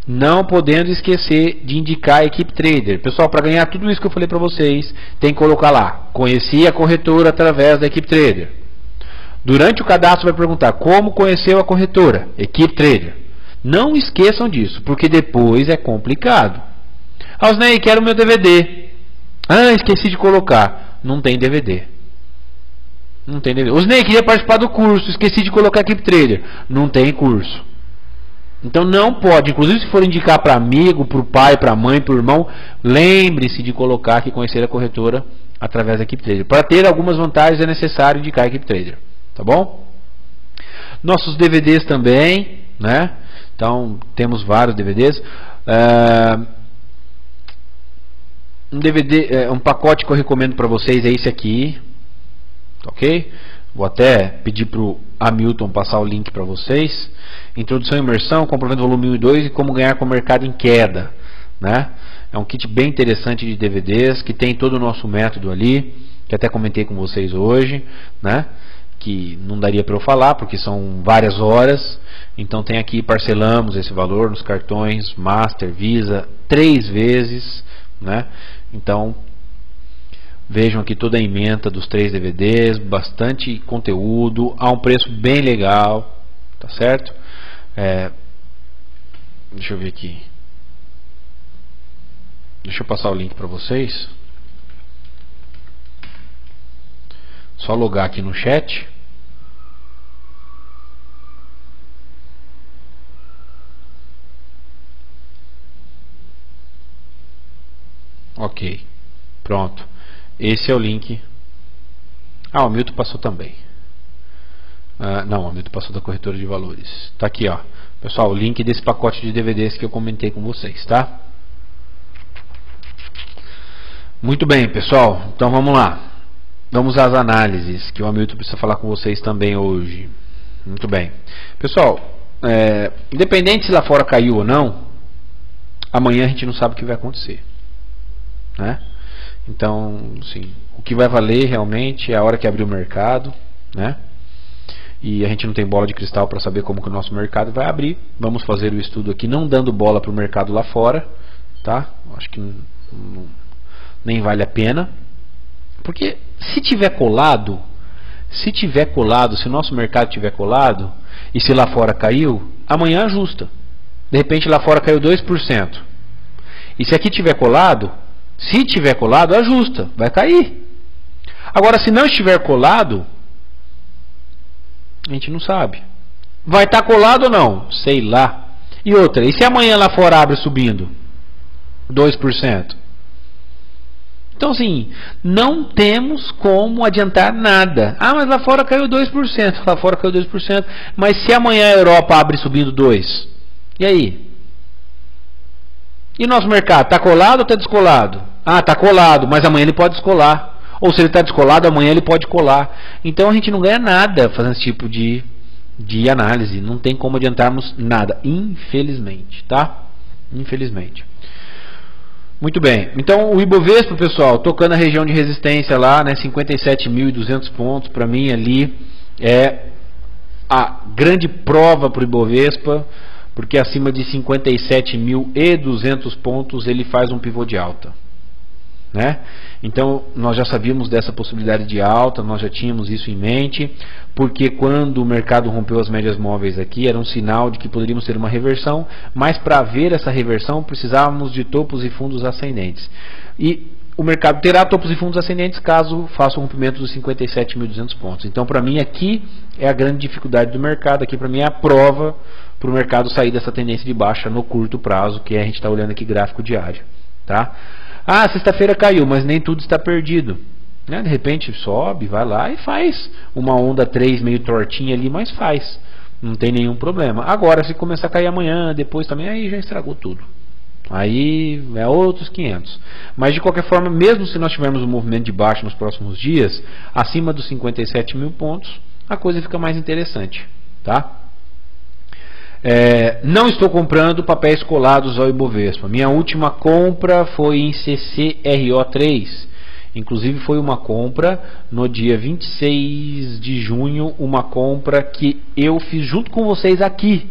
Não podendo esquecer de indicar a equipe trader. Pessoal, para ganhar tudo isso que eu falei para vocês, tem que colocar lá. Conheci a corretora através da equipe trader. Durante o cadastro vai perguntar como conheceu a corretora, equipe trader. Não esqueçam disso, porque depois é complicado. Osnei, quero meu DVD. Ah, esqueci de colocar. Não tem DVD. Não tem DVD. Osnei, queria participar do curso, esqueci de colocar Keep Trader. Não tem curso. Então não pode, inclusive se for indicar para amigo, para o pai, para a mãe, para o irmão, lembre-se de colocar que conhecer a corretora através da Keep Trader. Para ter algumas vantagens é necessário indicar a Keep Trader, tá bom? Nossos DVDs também, né? Então temos vários DVDs. É, um DVD, é, um pacote que eu recomendo para vocês é esse aqui, ok? Vou até pedir para o Hamilton passar o link para vocês. Introdução e imersão, comprovando volume 1 e 2 e como ganhar com o mercado em queda. Né? É um kit bem interessante de DVDs que tem todo o nosso método ali, que até comentei com vocês hoje, né? que não daria para eu falar porque são várias horas. Então tem aqui parcelamos esse valor nos cartões Master, Visa, três vezes, né? Então Vejam aqui toda a emenda dos três DVDs, bastante conteúdo, a um preço bem legal, tá certo? É, deixa eu ver aqui. Deixa eu passar o link para vocês. Só logar aqui no chat. Ok, pronto. Esse é o link. Ah, o Milton passou também. Ah, não, o Milton passou da corretora de valores. Está aqui, ó. Pessoal, o link desse pacote de DVDs que eu comentei com vocês, tá? Muito bem, pessoal. Então vamos lá. Vamos às análises que o Hamilton precisa falar com vocês também hoje. Muito bem. Pessoal, é, independente se lá fora caiu ou não, amanhã a gente não sabe o que vai acontecer. Né? Então, assim, o que vai valer realmente é a hora que abrir o mercado, né? E a gente não tem bola de cristal para saber como que o nosso mercado vai abrir. Vamos fazer o estudo aqui não dando bola para o mercado lá fora, tá? Acho que nem vale a pena. Porque se tiver colado, se tiver colado, se o nosso mercado tiver colado, e se lá fora caiu, amanhã ajusta. De repente lá fora caiu 2%. E se aqui tiver colado, se tiver colado, ajusta, vai cair. Agora, se não estiver colado, a gente não sabe. Vai estar tá colado ou não? Sei lá. E outra, e se amanhã lá fora abre subindo? 2%. Então, assim, não temos como adiantar nada. Ah, mas lá fora caiu 2%. Lá fora caiu 2%. Mas se amanhã a Europa abre subindo 2%, e aí? E nosso mercado, está colado ou está descolado? Ah, está colado, mas amanhã ele pode descolar. Ou se ele está descolado, amanhã ele pode colar. Então a gente não ganha nada fazendo esse tipo de, de análise. Não tem como adiantarmos nada, infelizmente, tá? Infelizmente. Muito bem. Então o Ibovespa, pessoal, tocando a região de resistência lá, né, 57.200 pontos, para mim ali é a grande prova para o Ibovespa porque acima de 57.200 pontos ele faz um pivô de alta. Né? Então nós já sabíamos dessa possibilidade de alta, nós já tínhamos isso em mente, porque quando o mercado rompeu as médias móveis aqui era um sinal de que poderíamos ter uma reversão, mas para ver essa reversão precisávamos de topos e fundos ascendentes. E o mercado terá topos e fundos ascendentes caso faça o rompimento dos 57.200 pontos. Então, para mim, aqui é a grande dificuldade do mercado, aqui para mim é a prova para o mercado sair dessa tendência de baixa no curto prazo, que a gente está olhando aqui gráfico diário. Tá? Ah, sexta-feira caiu, mas nem tudo está perdido. Né? De repente sobe, vai lá e faz uma onda 3 meio tortinha ali, mas faz. Não tem nenhum problema. Agora, se começar a cair amanhã, depois também, aí já estragou tudo. Aí é outros 500. Mas de qualquer forma, mesmo se nós tivermos um movimento de baixo nos próximos dias, acima dos 57 mil pontos, a coisa fica mais interessante. Tá? É, não estou comprando papéis colados ao Ibovespa. Minha última compra foi em CCRO3. Inclusive foi uma compra no dia 26 de junho, uma compra que eu fiz junto com vocês aqui.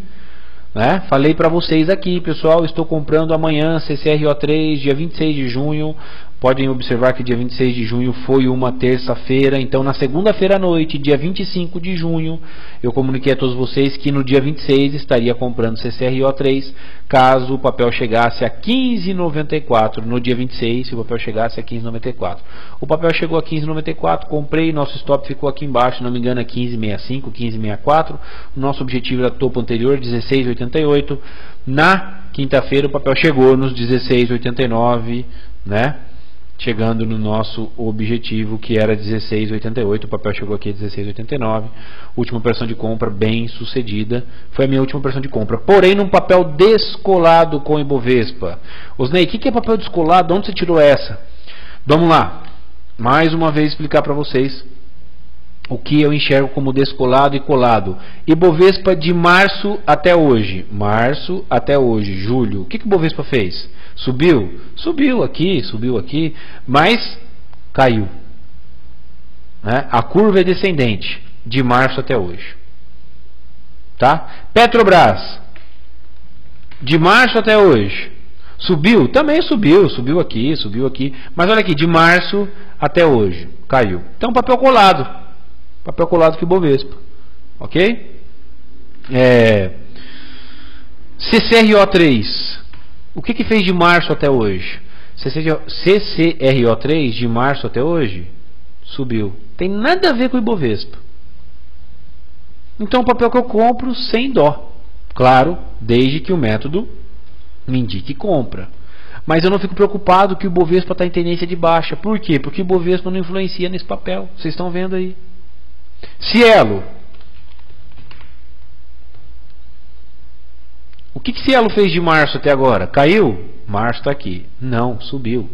Né? Falei para vocês aqui, pessoal, estou comprando amanhã CCRO3, dia 26 de junho, Podem observar que dia 26 de junho foi uma terça-feira, então na segunda-feira à noite, dia 25 de junho, eu comuniquei a todos vocês que no dia 26 estaria comprando CCRO3, caso o papel chegasse a 15,94 no dia 26, se o papel chegasse a 15,94. O papel chegou a 15,94, comprei, nosso stop ficou aqui embaixo, se não me engano é 15,65, 15,64. O nosso objetivo era topo anterior, 16,88. Na quinta-feira o papel chegou nos 16,89, né? Chegando no nosso objetivo que era 16,88. O papel chegou aqui a 16,89. Última operação de compra bem sucedida. Foi a minha última operação de compra. Porém, num papel descolado com Ibovespa. Osnei, o que, que é papel descolado? Onde você tirou essa? Vamos lá. Mais uma vez explicar para vocês o que eu enxergo como descolado e colado. Ibovespa de março até hoje. Março até hoje, julho. O que, que o Ibovespa fez? Subiu? Subiu aqui, subiu aqui, mas caiu. Né? A curva é descendente de março até hoje. Tá? Petrobras, de março até hoje. Subiu? Também subiu, subiu aqui, subiu aqui. Mas olha aqui, de março até hoje, caiu. Então, papel colado. Papel colado que Bovespa. Ok? É, CCRO3. O que, que fez de março até hoje? CCRO3 de março até hoje subiu. Tem nada a ver com o Ibovespa. Então, o papel que eu compro sem dó. Claro, desde que o método me indique compra. Mas eu não fico preocupado que o Bovespa está em tendência de baixa. Por quê? Porque o Bovespa não influencia nesse papel. Vocês estão vendo aí. Cielo. O que, que Cielo fez de março até agora? Caiu? Março está aqui. Não, subiu.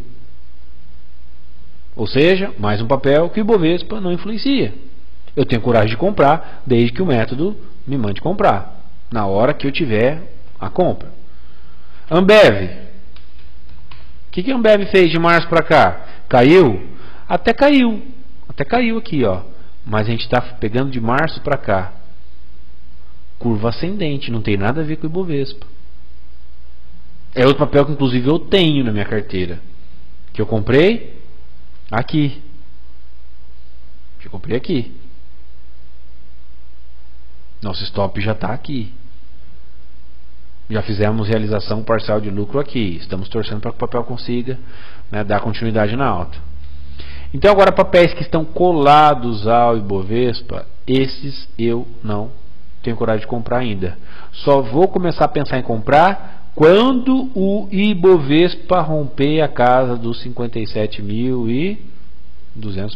Ou seja, mais um papel que o Bovespa não influencia. Eu tenho coragem de comprar desde que o método me mande comprar. Na hora que eu tiver a compra. Ambev. O que, que a Ambev fez de março para cá? Caiu? Até caiu. Até caiu aqui, ó. Mas a gente está pegando de março para cá. Curva ascendente, não tem nada a ver com o Ibovespa. É outro papel que inclusive eu tenho na minha carteira. Que eu comprei aqui. Que eu comprei aqui. Nosso stop já está aqui. Já fizemos realização parcial de lucro aqui. Estamos torcendo para que o papel consiga né, dar continuidade na alta. Então agora papéis que estão colados ao Ibovespa, esses eu não tenho coragem de comprar ainda. Só vou começar a pensar em comprar quando o Ibovespa romper a casa dos 57.200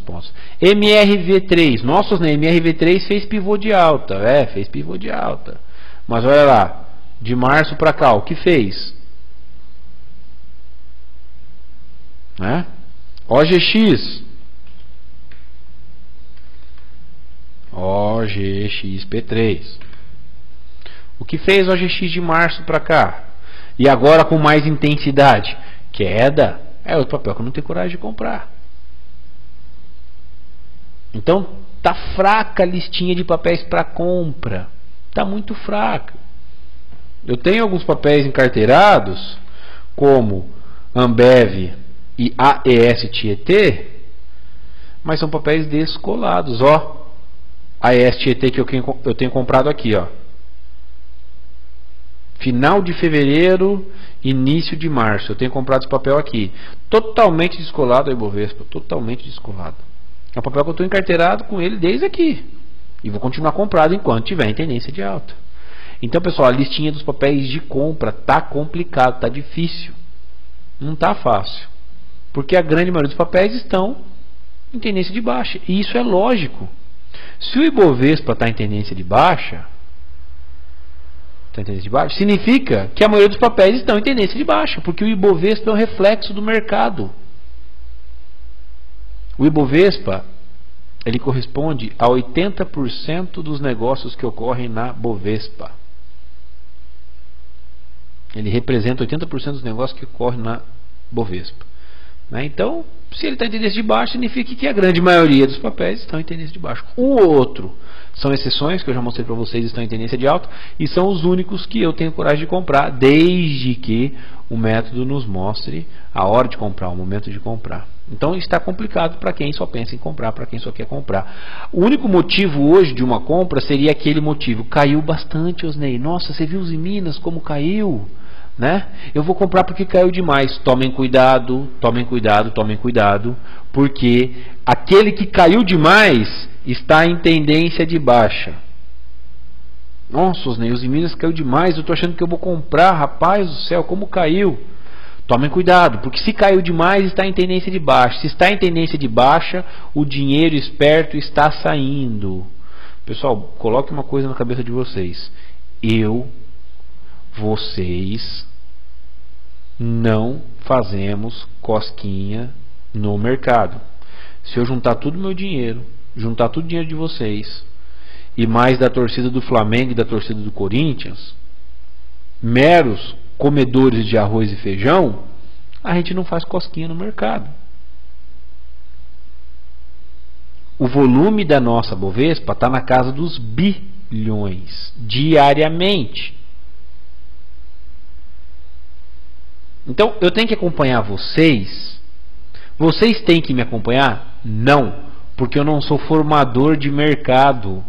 pontos. MRV3, nossos né, MRV3 fez pivô de alta, é, fez pivô de alta. Mas olha lá, de março para cá, o que fez? Né? OGX. OGXP3. O que fez OGX de março para cá? E agora com mais intensidade? Queda. É outro papel que eu não tenho coragem de comprar. Então, tá fraca a listinha de papéis para compra. Tá muito fraca. Eu tenho alguns papéis encarteirados, como Ambev e AES Tietê, mas são papéis descolados. Ó, AES Tietê que eu, eu tenho comprado aqui, ó. Final de fevereiro, início de março. Eu tenho comprado esse papel aqui. Totalmente descolado a Ibovespa. Totalmente descolado. É um papel que eu estou encarteirado com ele desde aqui. E vou continuar comprado enquanto tiver em tendência de alta. Então, pessoal, a listinha dos papéis de compra tá complicado, tá difícil. Não tá fácil. Porque a grande maioria dos papéis estão em tendência de baixa. E isso é lógico. Se o Ibovespa está em tendência de baixa, tá em tendência de baixa, significa que a maioria dos papéis estão em tendência de baixa, porque o Ibovespa é um reflexo do mercado. O Ibovespa ele corresponde a 80% dos negócios que ocorrem na Bovespa. Ele representa 80% dos negócios que ocorrem na Bovespa. Né? Então, se ele está em tendência de baixo, significa que a grande maioria dos papéis estão em tendência de baixo. Ou outro são exceções, que eu já mostrei para vocês, estão em tendência de alta, e são os únicos que eu tenho coragem de comprar, desde que o método nos mostre a hora de comprar, o momento de comprar. Então está complicado para quem só pensa em comprar, para quem só quer comprar. O único motivo hoje de uma compra seria aquele motivo. Caiu bastante, Osnei. Nossa, você viu os em Minas como caiu? Né? Eu vou comprar porque caiu demais. Tomem cuidado, tomem cuidado, tomem cuidado, porque aquele que caiu demais está em tendência de baixa. Nossa, os Neus em Minas caiu demais, eu estou achando que eu vou comprar, rapaz do céu, como caiu? Tomem cuidado, porque se caiu demais está em tendência de baixa. Se está em tendência de baixa, o dinheiro esperto está saindo. Pessoal, coloque uma coisa na cabeça de vocês. Eu vocês não fazemos cosquinha no mercado. Se eu juntar todo o meu dinheiro juntar tudo dinheiro de vocês e mais da torcida do Flamengo e da torcida do Corinthians, meros comedores de arroz e feijão, a gente não faz cosquinha no mercado. O volume da nossa Bovespa está na casa dos bilhões diariamente. Então eu tenho que acompanhar vocês. Vocês têm que me acompanhar? Não, porque eu não sou formador de mercado.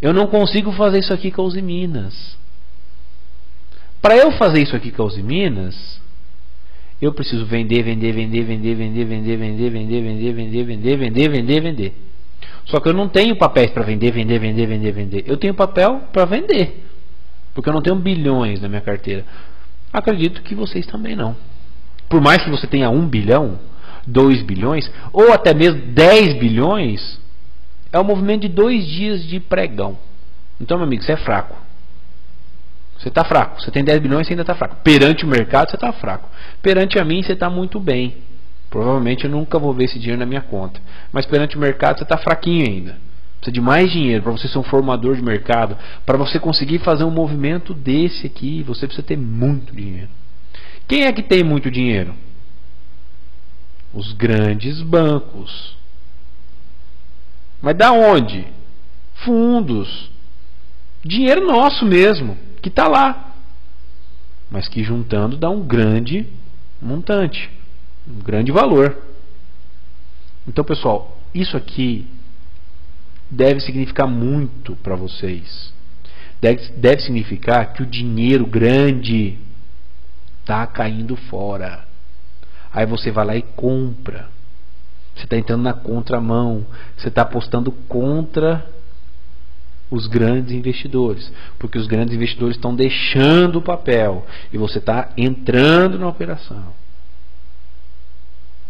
Eu não consigo fazer isso aqui com a Uzi Minas. Para eu fazer isso aqui com a Uzi Minas, eu preciso vender, vender, vender, vender, vender, vender, vender, vender, vender, vender, vender, vender, vender, vender. Só que eu não tenho papéis para vender, vender, vender, vender, vender. Eu tenho papel para vender. Porque eu não tenho bilhões na minha carteira. Acredito que vocês também não. Por mais que você tenha um bilhão, dois bilhões, ou até mesmo 10 bilhões, é um movimento de dois dias de pregão. Então, meu amigo, você é fraco. Você está fraco. Você tem 10 bilhões, você ainda está fraco. Perante o mercado, você está fraco. Perante a mim, você está muito bem. Provavelmente eu nunca vou ver esse dinheiro na minha conta. Mas perante o mercado, você está fraquinho ainda. Precisa de mais dinheiro para você ser um formador de mercado. Para você conseguir fazer um movimento desse aqui, você precisa ter muito dinheiro. Quem é que tem muito dinheiro? Os grandes bancos. Mas da onde? Fundos. Dinheiro nosso mesmo, que está lá. Mas que juntando dá um grande montante, um grande valor. Então, pessoal, isso aqui deve significar muito para vocês. Deve, deve significar que o dinheiro grande está caindo fora. Aí você vai lá e compra. Você está entrando na contramão. Você está apostando contra os grandes investidores. Porque os grandes investidores estão deixando o papel. E você está entrando na operação.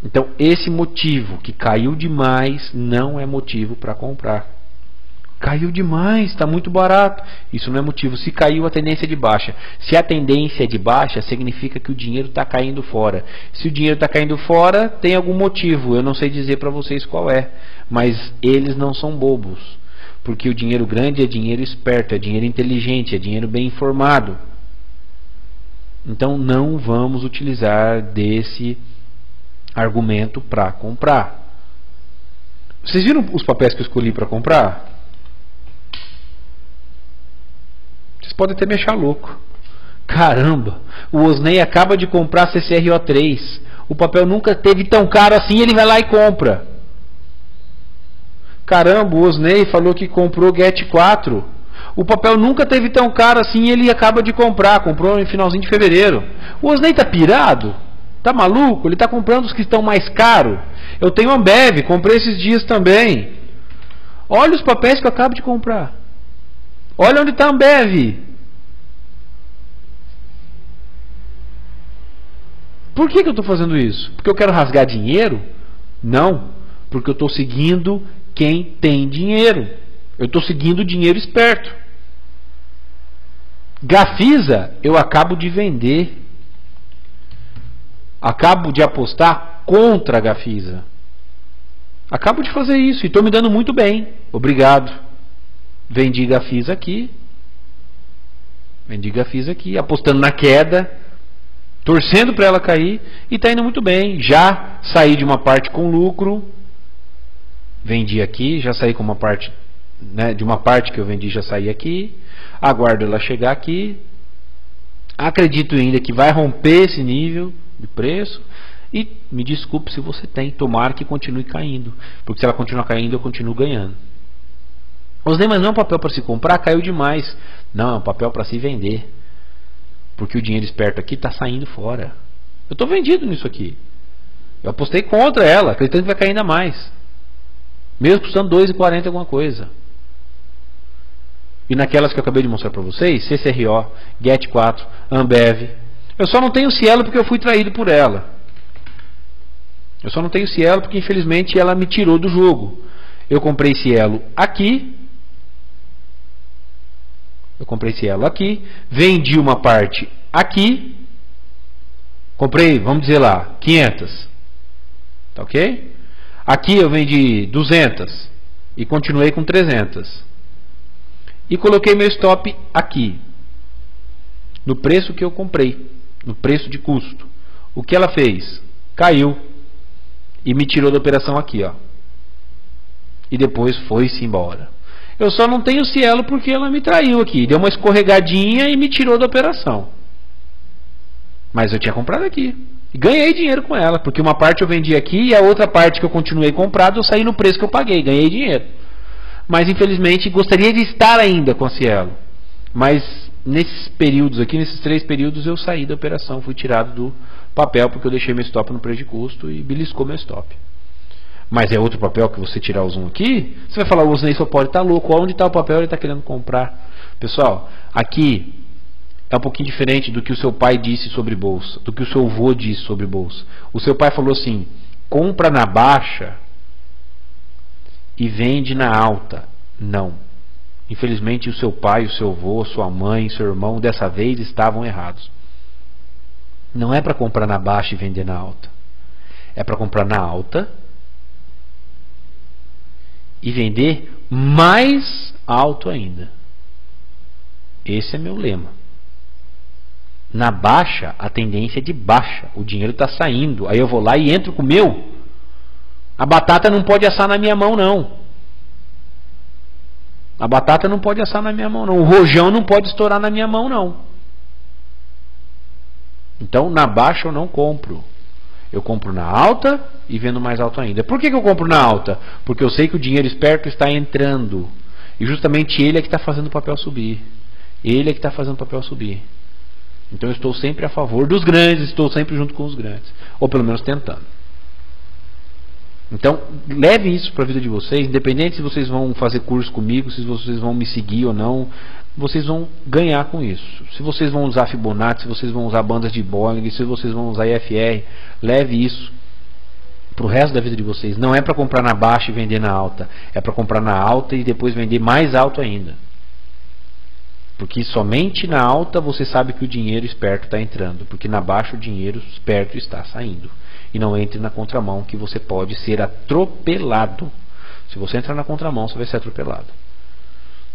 Então, esse motivo que caiu demais não é motivo para comprar. Caiu demais, está muito barato. Isso não é motivo. Se caiu, a tendência é de baixa. Se a tendência é de baixa, significa que o dinheiro está caindo fora. Se o dinheiro está caindo fora, tem algum motivo. Eu não sei dizer para vocês qual é. Mas eles não são bobos. Porque o dinheiro grande é dinheiro esperto, é dinheiro inteligente, é dinheiro bem informado. Então não vamos utilizar desse argumento para comprar. Vocês viram os papéis que eu escolhi para comprar? Vocês podem até me achar louco. Caramba, o Osney acaba de comprar CCRO3. O papel nunca teve tão caro assim, ele vai lá e compra. Caramba, o Osney falou que comprou Get 4. O papel nunca teve tão caro assim, ele acaba de comprar, comprou no finalzinho de fevereiro. O Osney tá pirado? Tá maluco? Ele tá comprando os que estão mais caros. Eu tenho Ambev, comprei esses dias também. Olha os papéis que eu acabo de comprar. Olha onde está Ambev. Por que, que eu estou fazendo isso? Porque eu quero rasgar dinheiro? Não. Porque eu estou seguindo quem tem dinheiro. Eu estou seguindo o dinheiro esperto. Gafisa, eu acabo de vender. Acabo de apostar contra a Gafisa. Acabo de fazer isso e estou me dando muito bem. Obrigado. Vendi Gafisa aqui. Vendi Gafisa aqui, apostando na queda, torcendo para ela cair e está indo muito bem. Já saí de uma parte com lucro. Vendi aqui, já saí com uma parte, né, de uma parte que eu vendi, já saí aqui. Aguardo ela chegar aqui. Acredito ainda que vai romper esse nível de preço. E me desculpe se você tem, tomara que continue caindo. Porque se ela continuar caindo, eu continuo ganhando. Os mas não é um papel para se comprar, caiu demais. Não, é um papel para se vender. Porque o dinheiro esperto aqui está saindo fora. Eu estou vendido nisso aqui. Eu apostei contra ela, acreditando que vai cair ainda mais. Mesmo custando 2,40 alguma coisa. E naquelas que eu acabei de mostrar para vocês, CCRO, GET4, Ambev. Eu só não tenho Cielo porque eu fui traído por ela. Eu só não tenho Cielo porque infelizmente ela me tirou do jogo. Eu comprei Cielo aqui eu comprei esse elo aqui, vendi uma parte aqui, comprei, vamos dizer lá, 500. Tá ok? Aqui eu vendi 200. E continuei com 300. E coloquei meu stop aqui. No preço que eu comprei. No preço de custo. O que ela fez? Caiu. E me tirou da operação aqui, ó. E depois foi-se embora. Eu só não tenho cielo porque ela me traiu aqui. Deu uma escorregadinha e me tirou da operação. Mas eu tinha comprado aqui. E ganhei dinheiro com ela, porque uma parte eu vendi aqui e a outra parte que eu continuei comprado eu saí no preço que eu paguei, ganhei dinheiro. Mas infelizmente gostaria de estar ainda com a Cielo. Mas nesses períodos aqui, nesses três períodos, eu saí da operação, fui tirado do papel porque eu deixei meu stop no preço de custo e beliscou meu stop. Mas é outro papel que você tirar o zoom aqui, você vai falar, o Osnei só pode estar tá louco, onde está o papel ele está querendo comprar. Pessoal, aqui é um pouquinho diferente do que o seu pai disse sobre bolsa, do que o seu avô disse sobre bolsa. O seu pai falou assim: compra na baixa e vende na alta. Não. Infelizmente, o seu pai, o seu avô, sua mãe, seu irmão, dessa vez estavam errados. Não é para comprar na baixa e vender na alta. É para comprar na alta e vender mais alto ainda. Esse é meu lema. Na baixa, a tendência é de baixa. O dinheiro está saindo. Aí eu vou lá e entro com o meu. A batata não pode assar na minha mão, não. A batata não pode assar na minha mão, não. O rojão não pode estourar na minha mão, não. Então, na baixa eu não compro. Eu compro na alta e vendo mais alto ainda. Por que, que eu compro na alta? Porque eu sei que o dinheiro esperto está entrando. E justamente ele é que está fazendo o papel subir. Ele é que está fazendo o papel subir. Então eu estou sempre a favor dos grandes, estou sempre junto com os grandes. Ou pelo menos tentando. Então, leve isso para a vida de vocês, independente se vocês vão fazer curso comigo, se vocês vão me seguir ou não, vocês vão ganhar com isso. Se vocês vão usar Fibonacci, se vocês vão usar bandas de Bollinger, se vocês vão usar IFR, leve isso para o resto da vida de vocês. Não é para comprar na baixa e vender na alta, é para comprar na alta e depois vender mais alto ainda. Porque somente na alta você sabe que o dinheiro esperto está entrando, porque na baixa o dinheiro esperto está saindo. E não entre na contramão, que você pode ser atropelado. Se você entrar na contramão, você vai ser atropelado.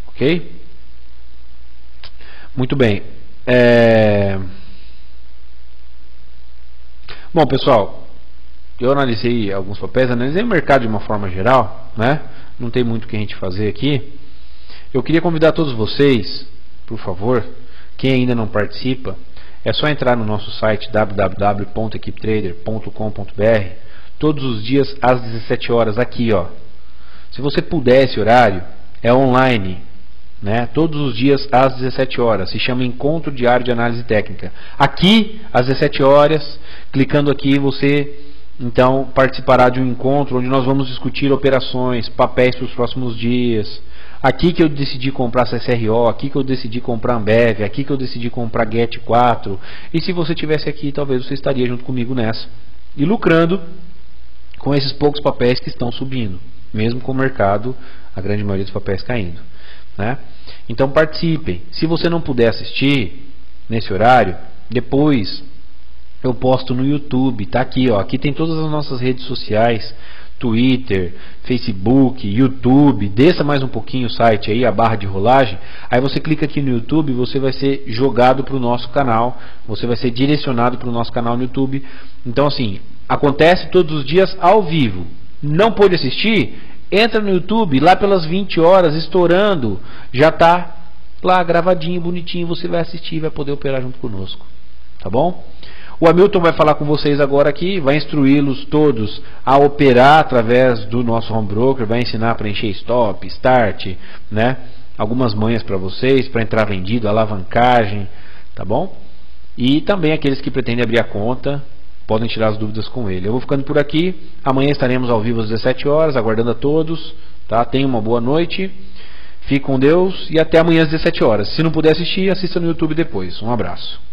Ok? Muito bem. É... Bom, pessoal, eu analisei alguns papéis, analisei o mercado de uma forma geral, né? Não tem muito o que a gente fazer aqui. Eu queria convidar todos vocês por favor, quem ainda não participa, é só entrar no nosso site www.equipetrader.com.br todos os dias às 17 horas aqui, ó. Se você puder esse horário, é online, né? Todos os dias às 17 horas. Se chama Encontro Diário de Análise Técnica. Aqui às 17 horas, clicando aqui você então participará de um encontro onde nós vamos discutir operações, papéis para os próximos dias, Aqui que eu decidi comprar CSRO, aqui que eu decidi comprar Ambev, aqui que eu decidi comprar Get 4. E se você tivesse aqui, talvez você estaria junto comigo nessa. E lucrando com esses poucos papéis que estão subindo, mesmo com o mercado, a grande maioria dos papéis caindo. Né? Então participem. Se você não puder assistir nesse horário, depois eu posto no YouTube, tá aqui, ó. Aqui tem todas as nossas redes sociais. Twitter, Facebook, YouTube, desça mais um pouquinho o site aí, a barra de rolagem. Aí você clica aqui no YouTube, você vai ser jogado para o nosso canal, você vai ser direcionado para o nosso canal no YouTube. Então assim, acontece todos os dias ao vivo. Não pôde assistir? Entra no YouTube, lá pelas 20 horas, estourando, já está lá gravadinho, bonitinho, você vai assistir e vai poder operar junto conosco. Tá bom? O Hamilton vai falar com vocês agora aqui, vai instruí-los todos a operar através do nosso home broker, vai ensinar a preencher stop, start, né? Algumas manhas para vocês, para entrar vendido, alavancagem, tá bom? E também aqueles que pretendem abrir a conta, podem tirar as dúvidas com ele. Eu vou ficando por aqui. Amanhã estaremos ao vivo às 17 horas, aguardando a todos. Tá? Tenham uma boa noite. Fique com Deus e até amanhã às 17 horas. Se não puder assistir, assista no YouTube depois. Um abraço.